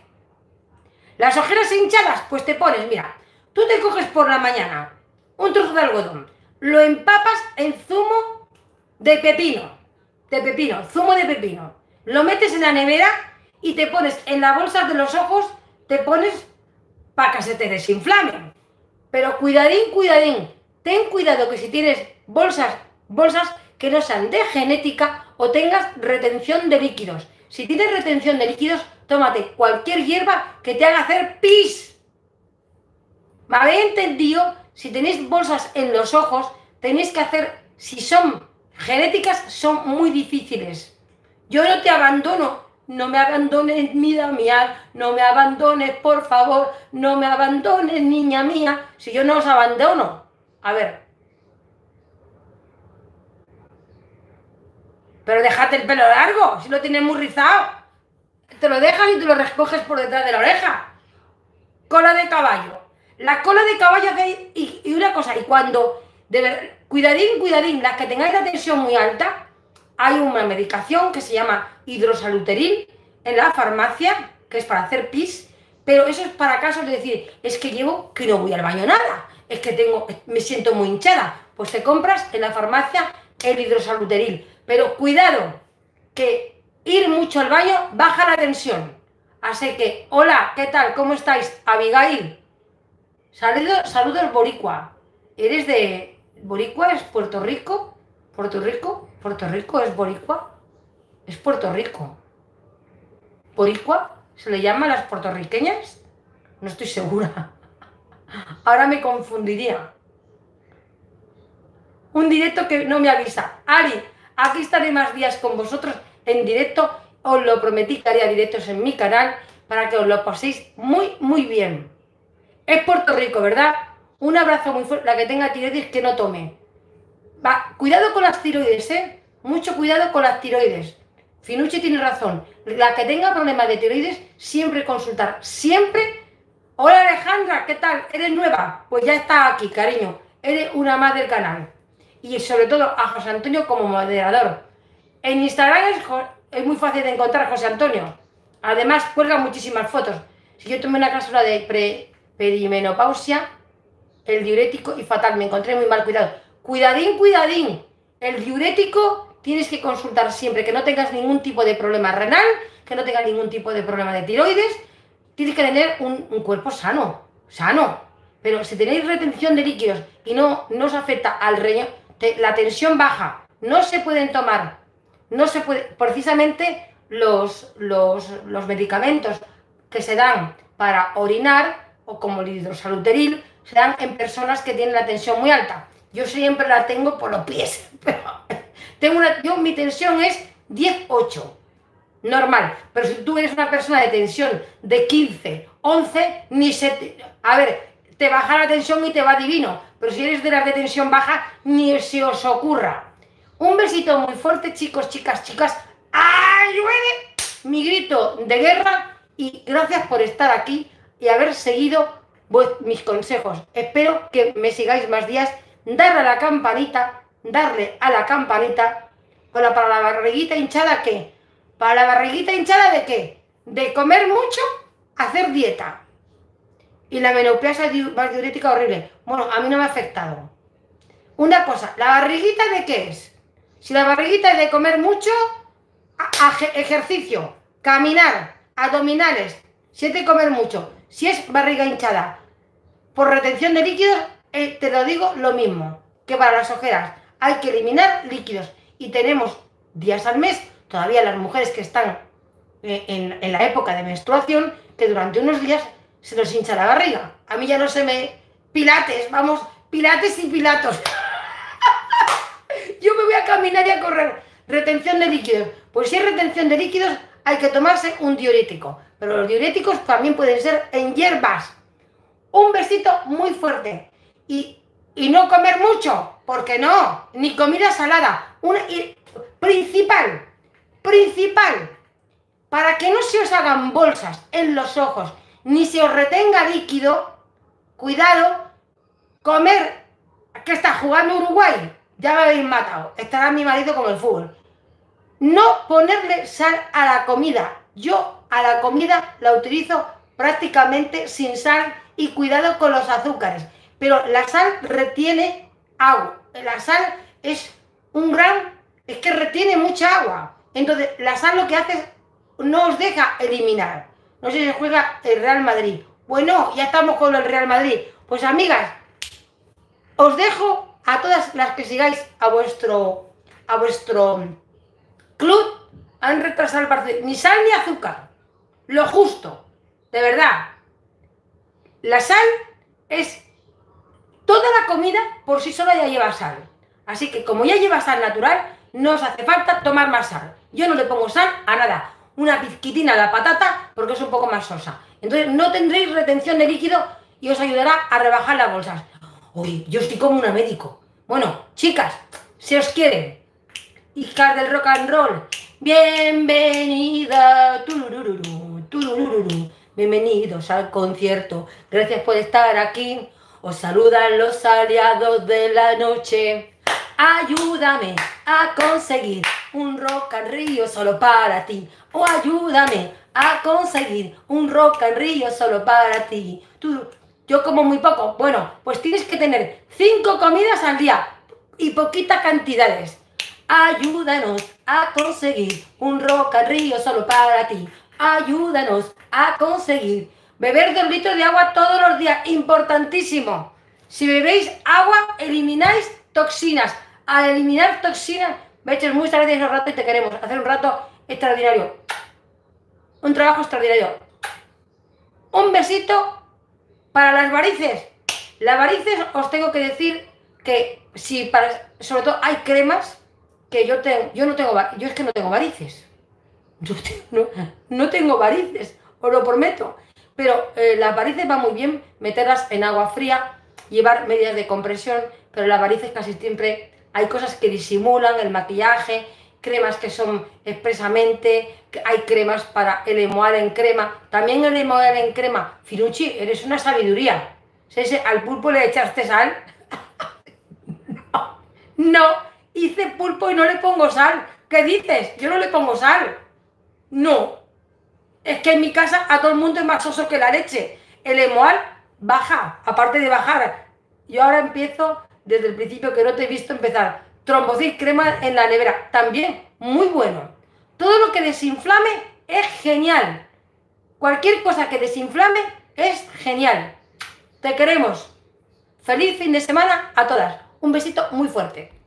Las ojeras hinchadas, pues te pones, mira, tú te coges por la mañana un trozo de algodón, lo empapas en zumo de pepino, de pepino, zumo de pepino, lo metes en la nevera y te pones en la bolsa de los ojos, te pones para que se te desinflamen. Pero cuidadín, cuidadín, ten cuidado que si tienes bolsas, bolsas que no sean de genética o tengas retención de líquidos. Si tienes retención de líquidos, tómate cualquier hierba que te haga hacer pis. ¿Me habéis entendido? Si tenéis bolsas en los ojos, tenéis que hacer, si son genéticas, son muy difíciles. Yo no te abandono, no me abandones, mi Damián, no me abandones, por favor, no me abandones, niña mía, si yo no os abandono. A ver. Pero déjate el pelo largo, si lo tienes muy rizado. Te lo dejas y te lo recoges por detrás de la oreja. Cola de caballo. La cola de caballo que y, y una cosa, y cuando, de ver, cuidadín, cuidadín, las que tengáis la tensión muy alta, hay una medicación que se llama hidrosaluteril en la farmacia, que es para hacer pis, pero eso es para casos de decir, es que llevo que no voy al baño nada es que tengo, me siento muy hinchada. Pues te compras en la farmacia el hidrosaluteril. Pero cuidado, que ir mucho al baño baja la tensión. Así que, hola, ¿qué tal? ¿Cómo estáis? Abigail. Saludos, saludos Boricua. ¿Eres de Boricua? ¿Es Puerto Rico? ¿Puerto Rico? ¿Puerto Rico es Boricua? Es Puerto Rico. ¿Boricua? ¿Se le llama a las puertorriqueñas? No estoy segura. (laughs) Ahora me confundiría. Un directo que no me avisa. Ari, aquí estaré más días con vosotros en directo. Os lo prometí que haría directos en mi canal para que os lo paséis muy, muy bien. Es Puerto Rico, ¿verdad? Un abrazo muy fuerte. La que tenga tiroides que no tome. Va, cuidado con las tiroides, ¿eh? Mucho cuidado con las tiroides. Finucci tiene razón. La que tenga problemas de tiroides, siempre consultar. Siempre Hola Alejandra, ¿qué tal? ¿Eres nueva? Pues ya está aquí, cariño. Eres una más del canal. Y sobre todo a José Antonio como moderador. En Instagram es, muy fácil de encontrar a José Antonio. Además, cuelga muchísimas fotos. Si yo tomé una cápsula de pre perimenopausia, el diurético y fatal, me encontré muy mal cuidado. Cuidadín, cuidadín. El diurético tienes que consultar siempre, que no tengas ningún tipo de problema renal, que no tengas ningún tipo de problema de tiroides tienes que tener un, cuerpo sano, sano. Pero si tenéis retención de líquidos y no, no os afecta al riñón, la tensión baja, no se pueden tomar, no se puede, precisamente los, los, los medicamentos que se dan para orinar, o como el hidrosaluteril, se dan en personas que tienen la tensión muy alta. Yo siempre la tengo por los pies, (laughs) pero tengo una, yo, mi tensión es 10-8 normal. Pero si tú eres una persona de tensión de 15, 11, ni se... A ver, te baja la tensión y te va divino. Pero si eres de la de tensión baja, ni se os ocurra. Un besito muy fuerte, chicos, chicas, chicas. ¡Ayude! Mi grito de guerra y gracias por estar aquí y haber seguido mis consejos. Espero que me sigáis más días. Darle a la campanita, darle a la campanita. Para, para la barriguita hinchada que ¿Para la barriguita hinchada de qué? De comer mucho, hacer dieta. Y la menopausia diurética horrible. Bueno, a mí no me ha afectado. Una cosa, ¿la barriguita de qué es? Si la barriguita es de comer mucho, ejercicio, caminar, abdominales. Si es de comer mucho, si es barriga hinchada, por retención de líquidos, eh, te lo digo lo mismo que para las ojeras. Hay que eliminar líquidos y tenemos días al mes, todavía las mujeres que están eh, en, en la época de menstruación, que durante unos días se nos hincha la barriga. A mí ya no se me... Pilates, vamos, pilates y pilatos. (laughs) Yo me voy a caminar y a correr. Retención de líquidos. Pues si es retención de líquidos, hay que tomarse un diurético. Pero los diuréticos también pueden ser en hierbas. Un besito muy fuerte. Y, y no comer mucho, porque no, ni comida salada. Una, principal, principal, para que no se os hagan bolsas en los ojos, ni se os retenga líquido, cuidado, comer, que está jugando Uruguay, ya me habéis matado, estará mi marido con el fútbol. No ponerle sal a la comida. Yo a la comida la utilizo prácticamente sin sal y cuidado con los azúcares. Pero la sal retiene agua. La sal es un gran, es que retiene mucha agua. Entonces, la sal lo que hace es no os deja eliminar. No sé si juega el Real Madrid. Bueno, ya estamos con el Real Madrid. Pues amigas, os dejo a todas las que sigáis a vuestro a vuestro club han retrasado el partido. Ni sal ni azúcar. Lo justo. De verdad. La sal es toda la comida por sí sola ya lleva sal. Así que como ya lleva sal natural, no os hace falta tomar más sal. Yo no le pongo sal a nada una pizquitina a la patata porque es un poco más sosa. Entonces no tendréis retención de líquido y os ayudará a rebajar las bolsas. Uy, yo estoy como una médico. Bueno, chicas, si os quieren, hijas del rock and roll, bienvenida, bienvenidos al concierto. Gracias por estar aquí. Os saludan los aliados de la noche. Ayúdame a conseguir un rock and solo para ti. O ayúdame a conseguir un rock and solo para ti. Tú, yo como muy poco. Bueno, pues tienes que tener cinco comidas al día y poquitas cantidades. Ayúdanos a conseguir un rock and solo para ti. Ayúdanos a conseguir beber dos litros de agua todos los días. Importantísimo. Si bebéis agua, elimináis toxinas al eliminar toxinas. Beches, muchas gracias un rato y te queremos. Hacer un rato extraordinario. Un trabajo extraordinario. Un besito para las varices. Las varices os tengo que decir que si para, sobre todo hay cremas que yo tengo, yo no tengo, yo es que no tengo varices. (laughs) Yo no, tengo varices, os lo prometo. Pero eh, las varices va muy bien meterlas en agua fría, llevar medidas de compresión, pero las varices casi siempre hay cosas que disimulan el maquillaje, cremas que son expresamente, hay cremas para el emoal en crema, también el emoal en crema. Firucci, eres una sabiduría. ¿Al pulpo le echaste sal? (laughs) no, hice pulpo y no le pongo sal. ¿Qué dices? Yo no le pongo sal. No. Es que en mi casa a todo el mundo es más soso que la leche. El emoal baja, aparte de bajar. Yo ahora empiezo desde el principio que no te he visto empezar. Trombocil crema en la nevera, también muy bueno. Todo lo que desinflame es genial. Cualquier cosa que desinflame es genial. Te queremos. Feliz fin de semana a todas. Un besito muy fuerte.